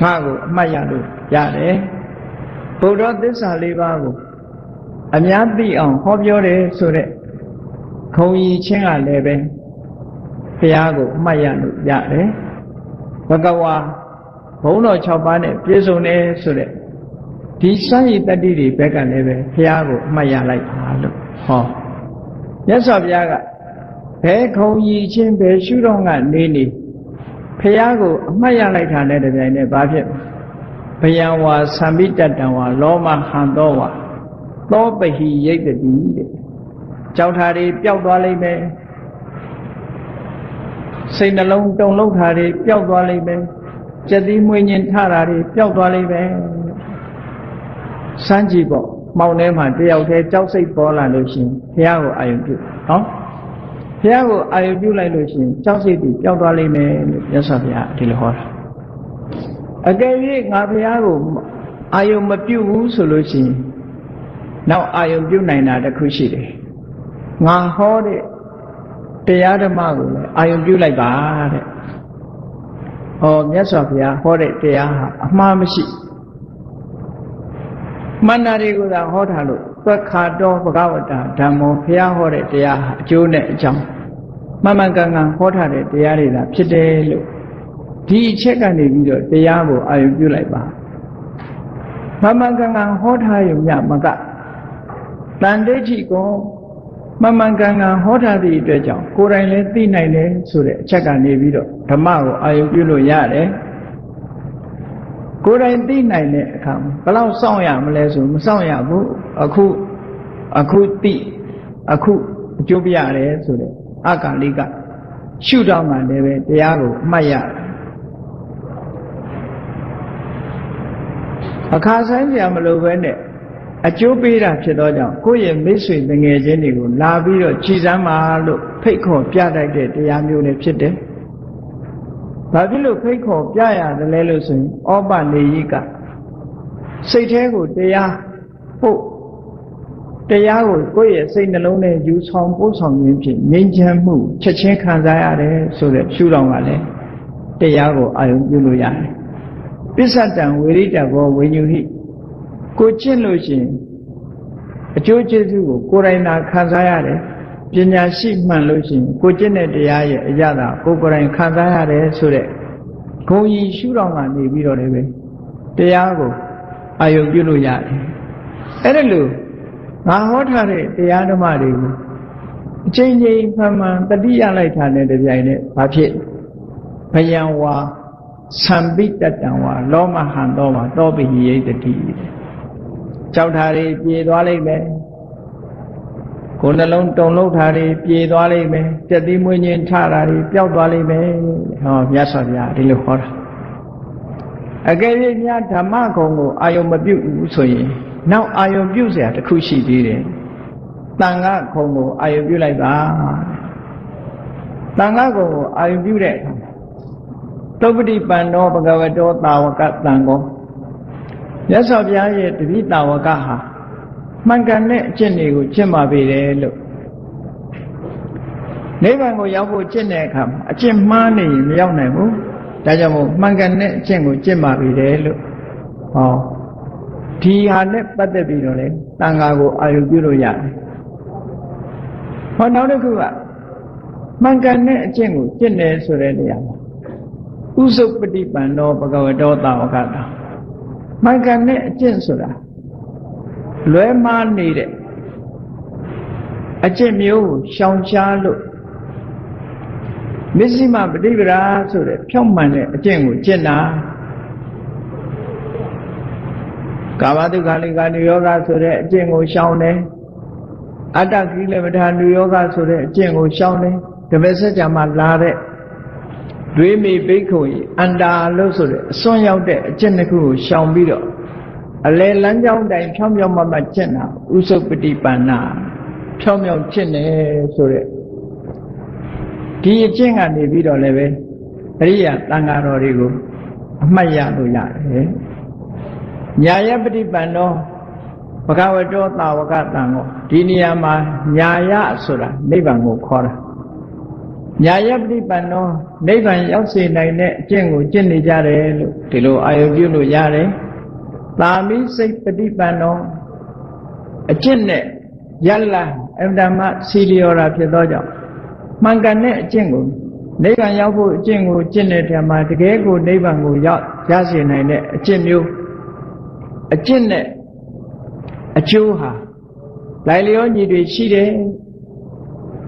ငါကိုအမှတ်ရလို့ရတယ်ဘုရားသစ္စာလေးပါးကိုအများသိအောင်ဟောပြောတယ်ဆိုတဲ့ခုံကြီးချင်းကလည်းပဲဘုရားကိုအမှတ်ရလို့ရတယ်ဘဂဝါဘုံတော်6ပါးနဲ့ပြည့်စုံတယ်ဆိုတဲ့ဒီစွမ်းရည်တတ္တိတွေဘက်ကလည်းပဲဘုရားကိုအမှတ်ရလိုက်ပါလို့ဟောမြတ်စွာဘုရားက ဘယ်ခုံကြီးချင်းဘယ်ရှုတော့ကနေနေဘုရားကိုအမှတ်ရလိုက်တာနဲ့တပြိုင်နက်ဘာဖြစ်ဘယံဝါသံမိတတံဝါလောမဟံသောဝါသောပဟိရိတ်တိတဲ့ကြောက်တာတွေပျောက်သွားလိမ့်မယ်စိတ်နှလုံးတုန်လှုပ်တာတွေပျောက်သွားလိမ့်မယ်ကြက်သီးမွေးညင်ထတာတွေပျောက်သွားလိမ့်မယ်စမ်းကြည့်ပေါ့မောင်ထဲမှာတယောက်တည်းကြောက်စိတ်ပေါ်လာလို့ရှိရင်ဘုရားကိုအာရုံပြုနော် ဘုရားကိုအာရုံပြုလိုက်လို့ရှိရင်ကြောက်စိတ်တွေပျောက်သွားလိမ့်မယ်လို့မြတ်စွာဘုရားဒီလိုဟောတာအကယ်၍ငါဘုရားကိုအာယုံမပြုတ်ဘူးဆိုလို့ရှိရင်နောက်အာယုံပြုတ်နိုင်တာတစ်ခုရှိတယ်ငါဟောတဲ့တရားဓမ္မကိုလည်းအာယုံပြုတ်လိုက်ပါတဲ့ဟောမြတ်စွာဘုရားဟောတဲ့တရားဟာအမှားမရှိမန္တာတွေကိုသာဟောထားလို့ သက္ခာတော်ဘဂဝတာဓမ္မောဘုရားဟောတဲ့တရားဟာအကျိုးနဲ့အကြောင်းမမှန်ကန်ကန်ဟောထားတဲ့တရားတွေသာဖြစ်တယ်လို့ဒီအချက်ကနေပြီးတော့တရားကိုအာရုံပြုလိုက်ပါမမှန်ကန်ကန်ဟောထားရုံညမကတန်တိဋ္ဌိကိုမမှန်ကန်ကန်ဟောထားသည့်အတွက်ကြောင့်ကိုယ်တိုင်လည်းသိနိုင်တယ်ဆိုတဲ့အချက်ကနေပြီးတော့ဓမ္မကိုအာရုံပြုလို့ရတယ် ကိုယ်တိုင်သိနိုင်တဲ့အခါဘယ်လောက်စောင့်ရမလဲဆိုမစောင့်ရဘူးအခုအခုသိအခုအကျိုးပြရတယ်ဆိုတဲ့အကလိကရှုတော့မှလည်းပဲတရားကိုအမှတ်ရအခါဆိုင်ပြမလို့ပဲနဲ့အကျိုးပေးတာဖြစ်တော့ကြောင့်ကိုယ့်ရဲ့မိတ်ဆွေငငယ်ချင်းတွေကိုလာပြီးတော့ကြည်စမ်းပါလို့ဖိတ်ခေါ်ပြတတ်တဲ့တရားမျိုးလည်းဖြစ်တယ် ဘာဖြစ်လို့ဖိတ်ခေါ်ပြရတယ်လဲလို့ဆိုရင်ဩပနေယိကစိတ်แท้ကိုတရားပို့တရားကိုကိုယ့်ရဲ့စိတ်နှလုံးနဲ့ယူဆောင်ပို့ဆောင်ခြင်းဖြင့်ငြိမ်းချမ်းမှုချက်ချင်းခံစားရတယ်ဆိုတဲ့ရှုတော်ကလည်းတရားကိုအာရုံပြုလို့ရတယ်ပစ္စတံဝေရိတဘောဝိညုဟိကိုကျင့်လို့ရှိရင်အကျိုးကျေးဇူးကိုကိုယ်တိုင်သာခံစားရတယ် ပညာရှိမှန်လို့ရှိရင်ကိုကျင့်တဲ့တရားရဲ့အရသာကိုကိုယ်တိုင်ခံစားရတယ်ဆိုတဲ့ဂုံကြီးရှုတော်ကနေပြီးတော့လည်းပဲတရားကိုအာယုံပြုလို့ရတယ်အဲ့ဒါလို့ငါဟောထားတဲ့တရားဓမ္မတွေကိုအချိန်ချင်းမှန်မှန်တတိယလိုက်တာနဲ့တပြိုင်နက်ဘာဖြစ်ဘယံဝါသံပိတတံဝါလောမဟံသောဝါတောပိဟိယိတတိကြောက်တာတွေပြေသွားလိမ့်မယ် ကိုယ်နှလုံးတုံလုံးတာတွေပြေသွားလိမ့်မယ်ကြက်သီးမွေးညင်းထတာတွေပျောက်သွားလိမ့်မယ်ဟောမြတ်စွာဘုရားဒီလိုဟောတာအကယ်၍များဓမ္မကုံကိုအာယုံမပြုတ်ဘူးဆိုရင်နောက်အာယုံပြုတ်เสียတစ်ခုရှိသေးတယ်တန်ခါခုံကိုအာယုံပြုတ်လိုက်ပါတန်ခါခုံကိုအာယုံပြုတ်တဲ့အခါသုပတိပန္နောဘဂဝတောတာဝကတံကောမြတ်စွာဘုရားရဲ့တပိတာဝကဟာ မှန်ကန်တဲ့အကျင့်တွေကိုကျင့်ပါပေတယ်လို့နိဗ္ဗာန်ကိုရောက်ဖို့ကျင့်တဲ့အခါမှာအကျင့်မှားနေရင်မရောက်နိုင်ဘူးဒါကြောင့်မို့မှန်ကန်တဲ့အကျင့်ကိုကျင့်ပါပေတယ်လို့ဟောဒီဟာနဲ့ပတ်သက်ပြီးတော့လေတန်ခါကိုအာရုံပြုလို့ရတယ်ဟောနောက်တစ်ခုကမှန်ကန်တဲ့အကျင့်ကိုကျင့်တယ်ဆိုတဲ့နေရာမှာဥစုပฏิပန္နောဘဂဝတောတာဝကတာမှန်ကန်တဲ့အကျင့်ဆိုတာ လွဲမှားနေတဲ့အကျင့်မျိုးကိုရှောင်ရှားလို့မစ္စည်းမပฏิပဒါဆိုတဲ့ဖြောင့်မှန်တဲ့အကျင့်ကိုကျင့်တာကာမတုခလိကာနုယောဂဆိုတဲ့အကျင့်ကိုရှောင်တယ်အတ္တကိလေသာနုယောဂဆိုတဲ့အကျင့်ကိုရှောင်တယ်တပည့်ဆက်ကြမှာလာတဲ့တွေးမိဘိက္ခုအန္တာလို့ဆိုတဲ့အစွန်းရောက်တဲ့အကျင့်တစ်ခုကိုရှောင်ပြီးတော့ အလယ်လမ်းကြောင်းတိုင်ဖြောင်းဖြောင်းမမကျင့်တာဥစုပတိပန္နာဖြောင်းဖြောင်းကျင့်တယ်ဆိုတဲ့ဒီအကျင့်ကနေပြီးတော့လည်းပဲအရိယာတန်ဃာတော်တွေကိုအမှတ်ရလို့ရတယ်ညာယပฏิပန္နောဘဂဝတောတာဝကတံကိုဒီနေရာမှာညာယဆိုတာနိဗ္ဗာန်ကိုခေါ်တာညာယပฏิပန္နောနိဗ္ဗာန်ရောက်စေနိုင်တဲ့အကျင့်ကိုကျင့်နေကြတယ်လို့ဒီလိုအာယုပြုလို့ရတယ် သာမိစိတ်ပฏิပန္နောအကျင့်နဲ့ယလအဗ္ဗမစီလျော်တာဖြစ်သောကြောင့်မှန်ကန်တဲ့အကျင့်ကိုနိဗ္ဗာန်ရောက်ဖို့အကျင့်ကိုကျင့်တဲ့ထဲမှာတကယ်ကိုနိဗ္ဗာန်ကိုရောက်ရစေနိုင်တဲ့အကျင့်မျိုးအကျင့်နဲ့အကျိုးဟာလိုက်လျောညီတွေရှိတယ်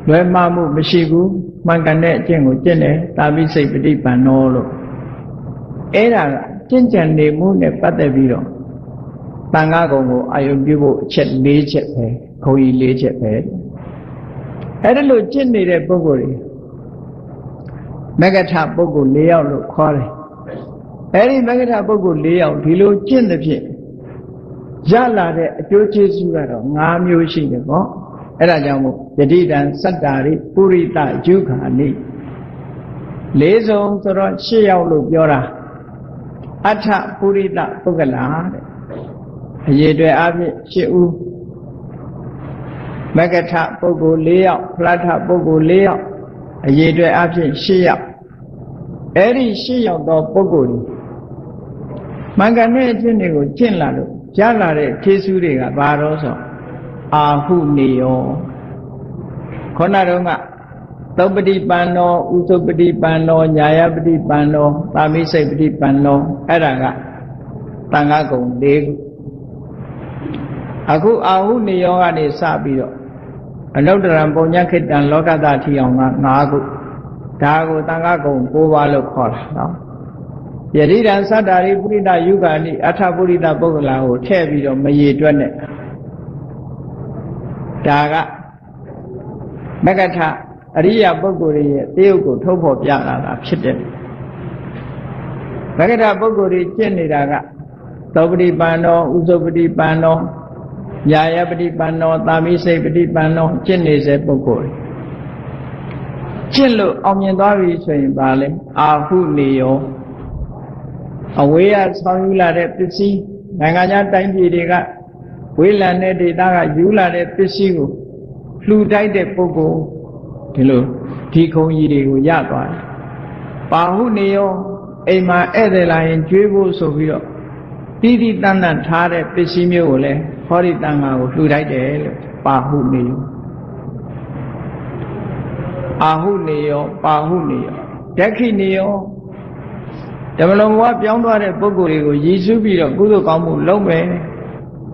လွယ်မှားမှုမရှိဘူးမှန်ကန်တဲ့အကျင့်ကိုကျင့်တယ်တာပိစိတ်ပฏิပန်နောလို့အဲ့ဒါကကျင့်ကြံနေမှုနဲ့ပတ်သက်ပြီးတော့ တန်ခါကုံကိုအာယုံပြုဖို့အချက်၄ချက်ပဲခုံကြီး၄ချက်ပဲအဲ့ဒါလို့ကျင့်နေတဲ့ပုဂ္ဂိုလ်တွေမဂ္ဂထပုဂ္ဂိုလ်၄ယောက်လို့ခေါ်တယ်အဲ့ဒီမဂ္ဂထပုဂ္ဂိုလ်၄ယောက်ဒီလိုကျင့်တဲ့ဖြင့်ရလာတဲ့အကျိုးကျေးဇူးကတော့၅မျိုးရှိတယ်ပေါ့အဲ့ဒါကြောင့်မို့ယတိတံစတ္တာရိပုရိတယုခာနိလေးစုံဆိုတော့၈ယောက်လို့ပြောတာအထပုရိတပုဂ္ဂလာတဲ့ အရေးတွေအဖြစ်၈ဦးမကထပုဂ္ဂိုလ်၄ယောက်ဖလထပုဂ္ဂိုလ်၄ယောက်အရေးတွေအဖြစ်၈ယောက်အဲ့ဒီ၈ယောက်သောပုဂ္ဂိုလ်တွေမင်္ဂနဲ့အချင်းတွေကိုကျင့်လာလို့ရလာတဲ့ထေစုတွေကဘာတော့ဆိုအာဟုနေယောခေါဏတုန်းကသုပတိပန္နောဥသုပတိပန္နောညာယပတိပန္နောသာမိစိတ်ပတိပန္နောအဲ့ဒါကတန်ခါကုံ၄ခု အခုအာဟုနေယောကနေစပြီးတော့အနုတ္တရံပုံညခိတံလောကတထီအောင်က၅ခုဒါကိုတန်ခါကုံ၉ပါးလို့ခေါ်တာနော်ယတိတံသတ္တာရိပုရိသယုဂာနိအထပုရိသပုဂ္ဂလာကိုထည့်ပြီးတော့မရေတွက်နဲ့ဒါကမကထအရိယာပုဂ္ဂိုလ်ရဲ့တရုပ်ကိုထုတ်ဖော်ပြလာတာဖြစ်တယ်မကထပုဂ္ဂိုလ်တွေကျင့်နေတာကသောပတိပန်တော်ဥဇုပတိပန်တော် ညာယပတိပန်တော်သာမိစိတ်ပတိပန်တော်ကျင့်နေစေပုဂ္ဂိုလ်ကျင့်လို့အောင်မြင်သွားပြီဆိုရင်ပါလေအာဟုနေယောအဝေးရဆောင်းယူလာတဲ့ပစ္စည်းနိုင်ငံခြားတိုင်းပြည်တွေကဝေးလံတဲ့ဒေသကယူလာတဲ့ပစ္စည်းကိုလှူတိုက်တဲ့ပုဂ္ဂိုလ်ဒီလိုဒီခုံကြီးတွေကိုရသွားတယ်ပါဟုနေယောအိမ်မှာဧည့်သည်လာရင်ကျွေးဖို့ဆိုပြီးတော့ တိတိတန်တန်ထားတဲ့ပစ္စည်းမျိုးကိုလည်းဟောဒီတန်ဃာကိုလှူတိုက်တယ်လို့ပါဟုနေယောအာဟုနေယောပါဟုနေယောဒက္ခိနေယောဓမ္မလုံးဘဝပြောင်းသွားတဲ့ပုဂ္ဂိုလ်တွေကိုရည်စူးပြီးတော့ကုသိုလ်ကောင်းမှုလုပ်မယ်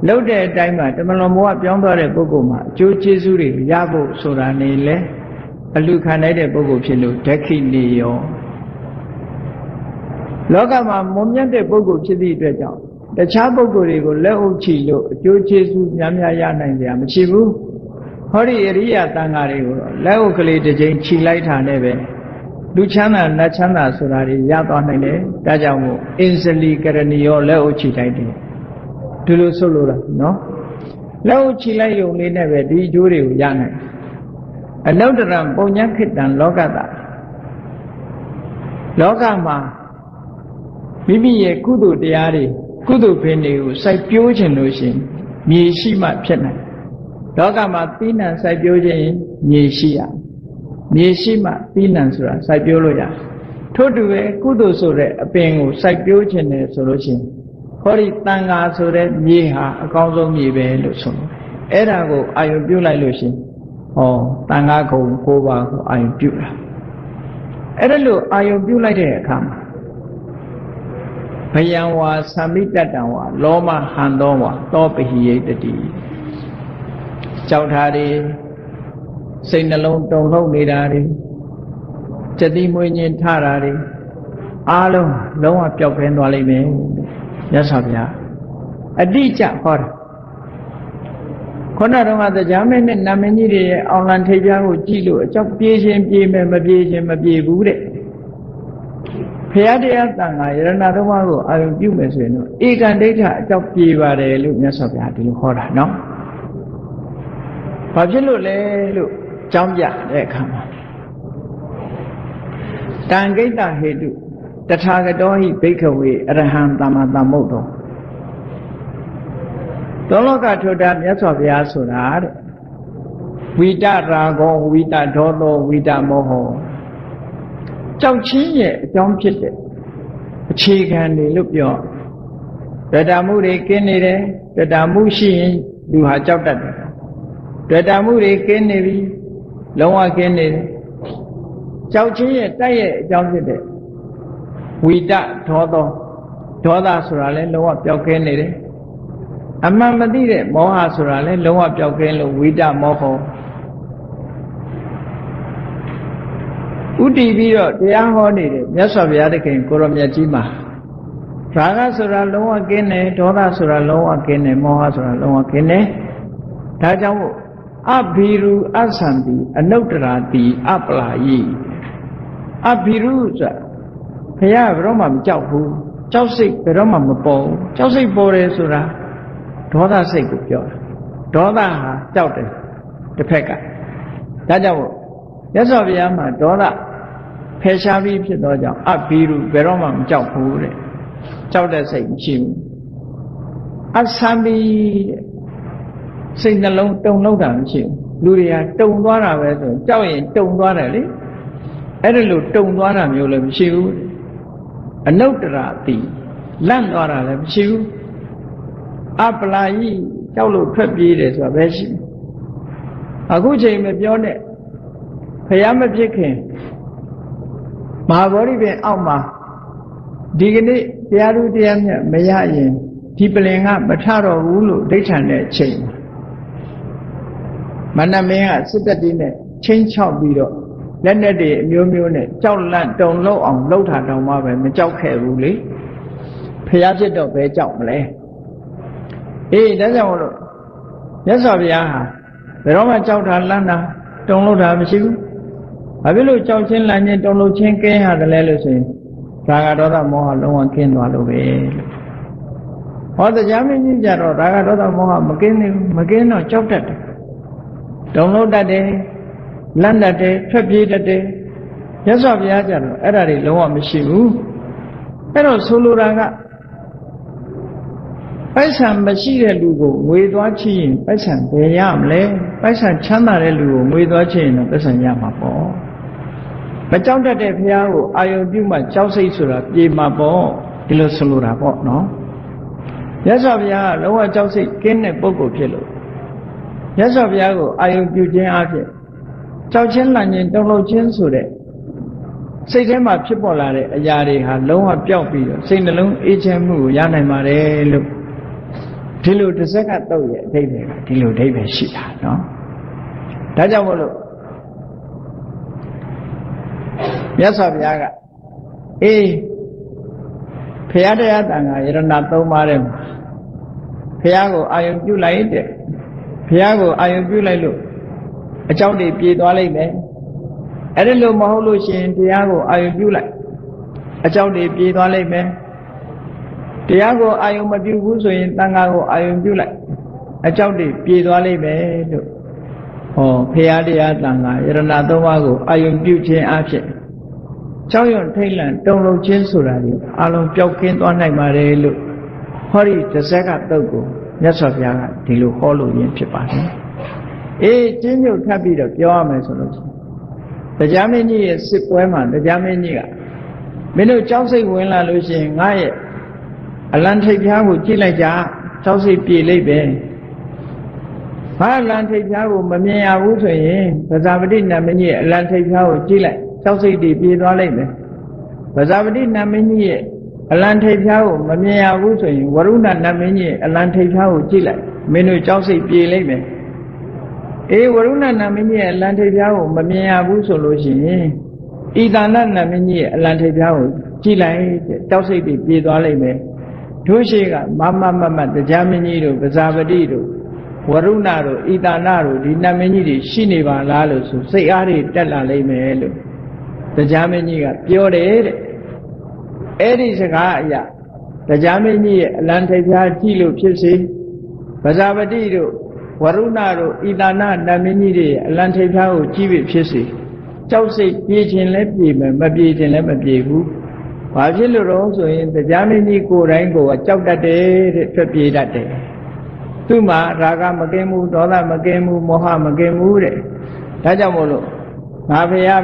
လုပ်တဲ့အတိုင်းမှာဓမ္မလုံးဘဝပြောင်းသွားတဲ့ပုဂ္ဂိုလ်မှာအကျိုးကျေးဇူးတွေရဖို့ဆိုတာနေလဲအလူခံနိုင်တဲ့ပုဂ္ဂိုလ်ဖြစ်လို့ဒက္ခိနေယောလောကမှာမွန်မြတ်တဲ့ပုဂ္ဂိုလ်ဖြစ်သည့်အတွက်ကြောင့် တခြားပုဂ္ဂိုလ်တွေကိုလက်အုပ်ချီလို့အကျိုးကျေးဇူးများများရနိုင်ကြမရှိဘူးဟောဒီအရိယာတန်ဃာတွေကိုတော့လက်အုပ်ကလေးတစ်ချိန်ခြိလိုက်တာနဲ့ပဲလူချမ်းသာနတ်ချမ်းသာဆိုတာတွေရသွားနိုင်တယ်ဒါကြောင့်မို့အင်စလီကရဏီရောလက်အုပ်ခြိလိုက်တယ်ဒီလိုဆိုလိုတာနော်လက်အုပ်ခြိလိုက်ရုံလေးနဲ့ပဲဒီအကျိုးတွေကိုရနိုင်အနုတ္တရံပုံညာခိတံလောကတာလောကမှာမိမိရဲ့ကုသိုလ်တရားတွေ ကုသိုလ်ပင်တွေကိုစိုက်ပျိုးခြင်းလို့ရှိရင်မြေရှိမှဖြစ်နိုင်လောကမှာသီးနှံစိုက်ပျိုးခြင်းမြေရှိရမြေရှိမှသီးနှံဆိုတာစိုက်ပျိုးလို့ရထို့တူပဲကုသိုလ်ဆိုတဲ့အပင်ကိုစိုက်ပျိုးခြင်းနဲ့ဆိုလို့ရှိရင်ဟောဒီတန်ဃာဆိုတဲ့မြေဟာအကောင်းဆုံးမြေပဲလို့ဆိုလို့အဲ့ဒါကိုအာယုပြုတ်လိုက်လို့ရှိရင်ဟောတန်ဃာကုံ၉ပါးကိုအာယုပြုတ်တာအဲ့ဒါလို့အာယုပြုတ်လိုက်တဲ့အခါမှာ ဘယံဝါသမိတတံဝါလောမဟံသောဝါသောပဟိယိတတိကြောက်ထားတွေစိတ်နှလုံးတုန်လှုပ်နေတာတွေစတိမွေးခြင်းထတာတွေအားလုံးလုံးဝပျောက်ဖဲသွားလိမ့်မယ်မြတ်စွာဘုရားအတိအကျဟောတာခုနတော့ကတရားမင်းနဲ့နာမင်းကြီးတွေရဲ့အောင်လံထိပ်ပြားကိုကြည့်လို့အကြောက်ပြေးခြင်းပြေးမယ်မပြေးခြင်းမပြေးဘူးတဲ့ ဖရာတရားတန်ခါယရဏတော်မကိုအာရုံပြုမယ်ဆိုရင်တော့ဧကံဒိဋ္ဌအကြောက်ပြေးပါတယ်လို့မြတ်စွာဘုရားဒီလိုဟောတာနော်ဘာဖြစ်လို့လဲလို့ကြောင်းပြတဲ့အခါမှာတံဂိတ္တဟေတုတထာဂတောဟိဘိက္ခဝေအရဟံသမ္မာသမ္ဗုဒ္ဓောသောလောကထုတာမြတ်စွာဘုရားဆိုတာတဲ့ဝိတရာဂောဝိတဒေါသောဝိတမောဟော ကြောက်ချင်းရဲ့အကြောင်းဖြစ်တဲ့အခြေခံတွေလို့ပြောဒတမှုတွေကင်းနေတယ်ဒတမှုရှိရင်လူဟာကြောက်တတ်တယ်ဒတမှုတွေကင်းနေပြီလုံးဝကင်းနေတယ်ကြောက်ချင်းရဲ့တိုက်ရဲ့အကြောင်းဖြစ်တဲ့ဝိတဒေါသောဒေါသဆိုတာလဲလုံးဝပျောက်ကင်းနေတယ်အမှန်မသိတဲ့မောဟဆိုတာလဲလုံးဝပျောက်ကင်းလို့ဝိတမောဟ ဥတည်ပြီးတော့တရားဟောနေတယ်မြတ်စွာဘုရားသခင်ကိုရောမြတ်ကြီးမှာရာဂဆိုတာလုံးဝကင်းတယ်ဒေါသဆိုတာလုံးဝကင်းတယ်မောဟဆိုတာလုံးဝကင်းတယ်ဒါကြောင့်မို့အဘိရုအသံတိအနုတ္တရာတိအပလာယိအဘိရုဆိုဘုရားဘယ်တော့မှမကြောက်ဘူးကြောက်စိတ်ဘယ်တော့မှမပေါ်ဘူးကြောက်စိတ်ပေါ်တယ်ဆိုတာဒေါသစိတ်ကိုပြောတာဒေါသဟာကြောက်တယ်တစ်ဖက်ကဒါကြောင့်မို့မြတ်စွာဘုရားမှာဒေါသ ဖယ်ရှားပြီးဖြစ်သောကြောင့်အဘိရုဘယ်တော့မှမကြောက်ဘူးတဲ့ကြောက်တဲ့စိတ်မရှိဘူးအသံဘိတဲ့စိတ်နှလုံးတုံလောက်တာမရှိဘူးလူတွေကတုံသွားတာပဲဆိုကြောက်ရင်တုံသွားတယ်လေအဲ့ဒါလို့တုံသွားတာမျိုးလည်းမရှိဘူးအနုတ္တရာတိလန့်သွားတာလည်းမရှိဘူးအပလာယိကြောက်လို့ထွက်ပြေးတယ်ဆိုတာပဲရှိအခုချိန်မပြောနဲ့ဖះမဖြစ်ခင် မဟာဗောဓိပင်အောက်မှာဒီကနေ့တရားသူတရားမြတ်မရရင်ဒီပလင်ကမထတော့ဘူးလို့ဒိဋ္ဌံတဲ့ချိန်မနမင်းကစစ်တပ်တီးနဲ့ချင်းချောက်ပြီးတော့လက်နဲ့တွေအမျိုးမျိုးနဲ့ကြောက်လန့်တုံလို့အောင်လှုပ်တာတောင်မှပဲမကြောက်ခဲ့ဘူးလေဖះဖြစ်တော့ပဲကြောက်မလဲအေးဒါကြောင့်လို့မြတ်စွာဘုရားဟာဘယ်တော့မှကြောက်တာလန့်တာတုံလို့တာမရှိဘူး ဘာဖြစ်လို့ကြောက်ချင်းလန့်ချင်းတုံလို့ချင်းကင်းရတယ်လဲလို့ဆိုရင်ရာဂဒေါသမောဟလုံးဝကင်းသွားလို့ပဲလို့ဟောတရားမင်းကြီးကြတော့ဒါကတော့တော့မောဟမကင်းနေဘူးမကင်းတော့ကြောက်တတ်တယ်တုံလို့တတ်တယ်လန့်တတ်တယ်ထွက်ပြေးတတ်တယ်ရသော်ဘုရားကြတော့အဲ့ဒါတွေလုံးဝမရှိဘူးအဲ့တော့ဆိုလိုတာကပိုက်ဆံမရှိတဲ့လူကိုငွေသွားချရင်ပိုက်ဆံဘယ်ရမလဲပိုက်ဆံချမ်းသာတဲ့လူကိုငွေသွားချရင်တော့ပိုက်ဆံရမှာပေါ့ မကြောက်တတ်တဲ့ဘုရားကိုအာယုံပြုမှကြောက်စိတ်ဆိုတာပြေမှာပေါ့ဒီလိုဆိုလိုတာပေါ့နော်ရသော်ဘုရားကလုံးဝကြောက်စိတ်ကင်းတဲ့ပုဂ္ဂိုလ်ဖြစ်လို့ရသော်ဘုရားကိုအာယုံပြုခြင်းအဖြစ်ကြောက်ချင်းလန့်ခြင်းတုံ့လုံခြင်းဆိုတဲ့စိတ်ထဲမှာဖြစ်ပေါ်လာတဲ့အရာတွေဟာလုံးဝပျောက်ပြီးတော့စိတ်နှလုံးအေးချမ်းမှုကိုရနိုင်ပါတယ်လို့ဒီလိုတစ်စက္ကန့်တော့ရဲ့အဓိပ္ပာယ်ကဒီလိုအဓိပ္ပာယ်ရှိတာနော်ဒါကြောင့်မို့လို့ မြတ်စွာဘုရားကအေးဖရာတရားတန်ခါယရဏသုံးပါးတဲ့မှာဖရာကိုအာယုံပြုလိုက်တဲ့ဖရာကိုအာယုံပြုလိုက်လို့အကြောင်းတွေပြေသွားလိမ့်မယ်အဲ့ဒီလိုမဟုတ်လို့ရှိရင်တရားကိုအာယုံပြုလိုက်အကြောင်းတွေပြေသွားလိမ့်မယ်တရားကိုအာယုံမပြုဘူးဆိုရင်တန်ခါကိုအာယုံပြုလိုက်အကြောင်းတွေပြေသွားလိမ့်မယ်လို့ဟောဖရာတရားတန်ခါယရဏသုံးပါးကိုအာယုံပြုခြင်းအဖြစ် ကြောက်ရွံ့ထိတ်လန့်တုန်လှုပ်ခြင်းဆိုတာဒီအလုံးပျောက်ကင်းသွားနိုင်ပါတယ်လို့ဟောဒီတစ်ဆက်ကတုတ်ကိုမြတ်စွာဘုရားကဒီလိုဟောလို့ရင်းဖြစ်ပါတယ်အေးကျင်းညုတ်ထပ်ပြီးတော့ပြောရမယ်ဆိုလို့ရှိရင်တရားမင်းကြီးရဲ့စစ်ပွဲမှာတရားမင်းကြီးကမင်းတို့ကြောက်စိတ်ဝင်လာလို့ရှိရင်ငါရဲ့အလံထိပ်ပြားကိုကြည့်လိုက်ကြကြောက်စိတ်ပြေလိမ့်ပဲဘာအလံထိပ်ပြားကိုမမြင်ရဘူးဆိုရင်ဗဇာပတိနတ်မင်းကြီးရဲ့အလံထိပ်ပြားကိုကြည့်လိုက် ကြောက်စိတ်တွေပြေသွားလိမ့်မယ်ဗဇာပတိနတ်မင်းကြီးရဲ့အလံထိပ်ဖြားကိုမမြင်ရဘူးဆိုရင်ဝရုဏနတ်မင်းကြီးရဲ့အလံထိပ်ဖြားကိုကြည့်လိုက်မင်းတို့ကြောက်စိတ်ပြေလိမ့်မယ်အေးဝရုဏနတ်မင်းကြီးရဲ့အလံထိပ်ဖြားကိုမမြင်ရဘူးဆိုလို့ရှိရင်ဣသနနတ်မင်းကြီးရဲ့အလံထိပ်ဖြားကိုကြည့်လိုက်ကြောက်စိတ်တွေပြေသွားလိမ့်မယ်တို့ရှိကမမမမတရားမင်းကြီးတို့ဗဇာပတိတို့ဝရုဏတို့ဣသနတို့ဒီနတ်မင်းကြီးတွေရှိနေပါလားလို့ဆိုစိတ်အားတွေတက်လာလိမ့်မယ်လို့ တရားမင်းကြီးကပြောတယ်တဲ့အဲ့ဒီစကားအရာတရားမင်းကြီးရဲ့အလံထိပ်ပြားကြည့်လို့ဖြစ်စေဗဇာပတိတို့ဝရုဏတို့ဣတာနနမင်းကြီးတွေအလံထိပ်ပြားကိုကြည့်ပြီးဖြစ်စေကြောက်စိတ်ပြေးခြင်းလည်းပြေးမယ်မပြေးခြင်းလည်းမပြေးဘူးဘာဖြစ်လို့တော့ဆိုရင်တရားမင်းကြီးကိုယ်တိုင်ကိုယ်ကကြောက်တတ်တယ်တဲ့ထွက်ပြေးတတ်တယ်သူ့မှာရာဂမကင်းဘူးဒေါသမကင်းဘူးမောဟမကင်းဘူးတဲ့ဒါကြောင့်မို့လို့ငါဖရာ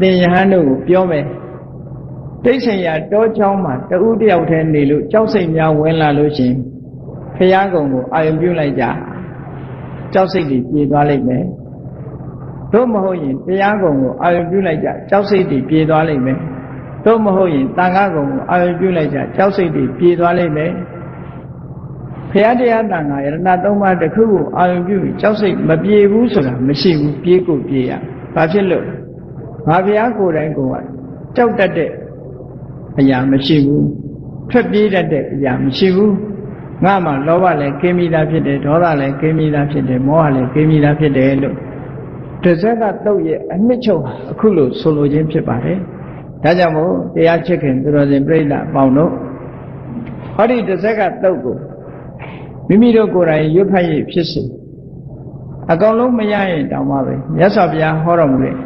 သင်ယဟန်တို့ကိုပြောမယ်တိတ်ဆိန်ရတောချောင်းမှာတဦးတယောက်တည်းနေလို့ကြောက်စိတ်များဝင်လာလို့ရှင်ဖရာကုံကိုအာယုံပြုလိုက်ကြကြောက်စိတ်တွေပြေသွားလိမ့်မယ်တို့မဟုတ်ရင်တရားကုံကိုအာယုံပြုလိုက်ကြကြောက်စိတ်တွေပြေသွားလိမ့်မယ်တို့မဟုတ်ရင်တန်ခါကုံကိုအာယုံပြုလိုက်ကြကြောက်စိတ်တွေပြေသွားလိမ့်မယ်ဖရာတရားတန်ခါယရဏသုံးပါးတစ်ခုကိုအာယုံပြုပြီးကြောက်စိတ်မပြေဘူးဆိုတာမရှိဘူးပြေကိုပြေရဘာဖြစ်လို့ ငါဘုရားကိုယ်တိုင်ကိုယ်ကကြောက်တတ်တဲ့အရာမရှိဘူးထွက်ပြေးတတ်တဲ့အရာမရှိဘူးငါမှလောဘလည်းကင်းမိတာဖြစ်တယ်ဒေါသလည်းကင်းမိတာဖြစ်တယ်မောဟလည်းကင်းမိတာဖြစ်တယ်လို့တစ်စက်ကတုတ်ရဲ့အနှစ်ချုပ်အခုလို့ဆိုလိုခြင်းဖြစ်ပါတယ်ဒါကြောင့်မို့တရားချစ်ခင်သူတော်စင်ပြိဋ္ဌအပေါင်းတို့ဟောဒီတစ်စက်ကတုတ်ကိုမိမိတို့ကိုယ်တိုင်ရွတ်ဖတ်ရဖြစ်စေအကောင်လုံးမရရင်တောင်းပါပဲမြတ်စွာဘုရားဟောတော်မူတဲ့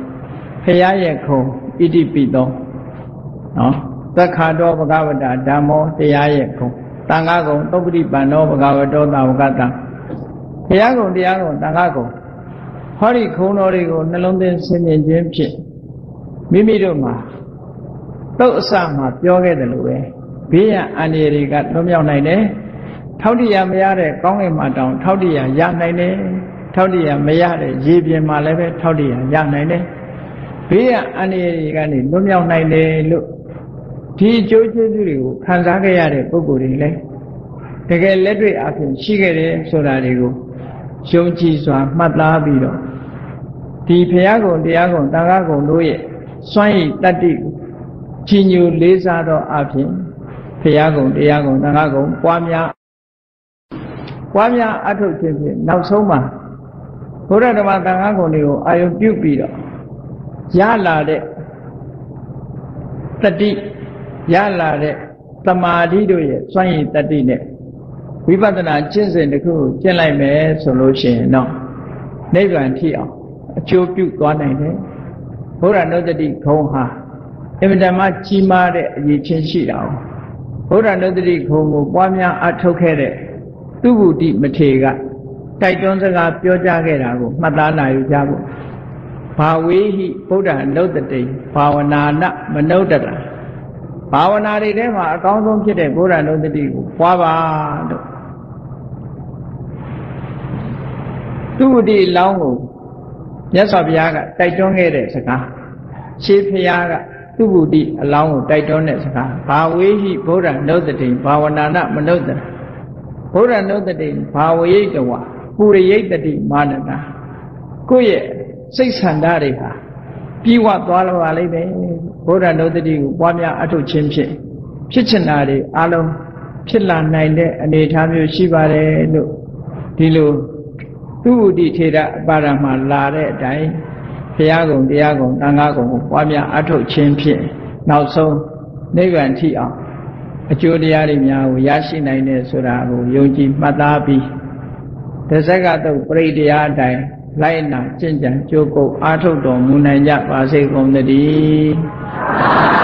ဖရာရဲ့ခုံဣတိပိသောနော်သက္ခါတော်ဘဂဝတာဓမ္မောတရားရဲ့ခုံတန်ခါကုံသုပ္ပတိပန္နောဘဂဝတောသာဝကတံဘုရားကုံတရားကုံတန်ခါကုံဟောဒီခုံတော်တွေကိုနှလုံးသွင်းဆင်ခြင်ခြင်းဖြင့်မိမိတို့မှာတုတ်အစမှာပြောခဲ့တယ်လို့ပဲဘေးရန်အန္တရာယ်တွေကလွတ်မြောက်နိုင်တယ်ထောက်တရမရတဲ့ကောင်းကင်မှာတောင်ထောက်တရရနိုင်တယ်ထောက်တရမရတဲ့ရေပြင်မှာလည်းပဲထောက်တရရနိုင်တယ် ဘေးရန်အန္တရာယ်တွေကနေလွတ်မြောက်နိုင်တယ်လို့ဒီအကျိုးကျေးဇူးတွေကိုခံစားခဲ့ရတဲ့ပုဂ္ဂိုလ်တွေလည်းတကယ်လက်တွေ့အဖြစ်ရှိခဲ့တယ်ဆိုတာတွေကိုယုံကြည်စွာမှတ်သားပြီးတော့ဒီဘုရားကုံတရားကုံတန်ခါကုံတို့ရဲ့စွန့်ရည်တတ္တိကြီးညိုလေးစားသောအဖြစ်ဘုရားကုံတရားကုံတန်ခါကုံပွားများပွားများအထုတ်ခြင်းဖြင့်နောက်ဆုံးမှာဘုရားဓမ္မတန်ခါကုံတွေကိုအာယုပြုပြီးတော့ ရလာတဲ့တတိရလာတဲ့တမာတိတို့ရဲ့စွန့်ရည်တတိနဲ့ဝိပဿနာကျင့်စဉ်တစ်ခုကိုကျင့်လိုက်မယ်ဆိုလို့ရှိရင်တော့နိဗ္ဗာန်ထိအောင်အကျိုးပြုသွားနိုင်တယ်ဘုရားနုတ္တိခုံဟာအင်မတန်မှကြီးမားတဲ့အရေးချင်းရှိတာဘုရားနုတ္တိခုံကိုပွားများအထောက်ခဲ့တဲ့သူဗုဒ္ဓမထေကတိုက်တွန်းစကားပြောကြားခဲ့တာကိုမှတ်သားနိုင်ကြဖို့ ဘာဝေဟိဗုဒ္ဓနုတ္တိဘာဝနာနမနုဿတဘာဝနာတွေထဲမှာအကောင်းဆုံးဖြစ်တဲ့ဘုရားနုတ္တိကိုပွားပါလို့သူဝတိလောင်းကိုမြတ်စွာဘုရားကတိုက်တွန်းခဲ့တဲ့စကားရှေးဖျားကသူဝတိအလောင်းကိုတိုက်တွန်းတဲ့စကားဘာဝေဟိဗုဒ္ဓနုတ္တိဘာဝနာနမနုဿတဘုရားနုတ္တိဘာဝရိတဝပုရိယိတတိမာနနာကိုယ့်ရဲ့ စိတ်ဆန္ဒတွေဟာပြီးဝသွားလာပါလိမ့်မယ်ဘုရားနုတ္တိကိုပွားများအထုတ်ခြင်းဖြင့်ဖြစ်ချင်တာတွေအလုံးဖြစ်လာနိုင်တဲ့အနေအထားမျိုးရှိပါတယ်လို့ဒီလိုသူဝတိထေရအပါရမှာလာတဲ့အတိုင်းဘုရားကုံတရားကုံသံဃာကုံကိုပွားများအထုတ်ခြင်းဖြင့်နောက်ဆုံးနိဗ္ဗာန်ထိအောင်အကျိုးတရားတွေများကိုရရှိနိုင်တယ်ဆိုတာကိုယုံကြည်မှတ်သားပြီးတဇက်ကတော့ပရိတရားအတိုင်း လိုက်နာကျင့်ကြံကြိုးကုပ်အားထုတ်တော်မူနိုင်ကြပါစေကုန်သတည်း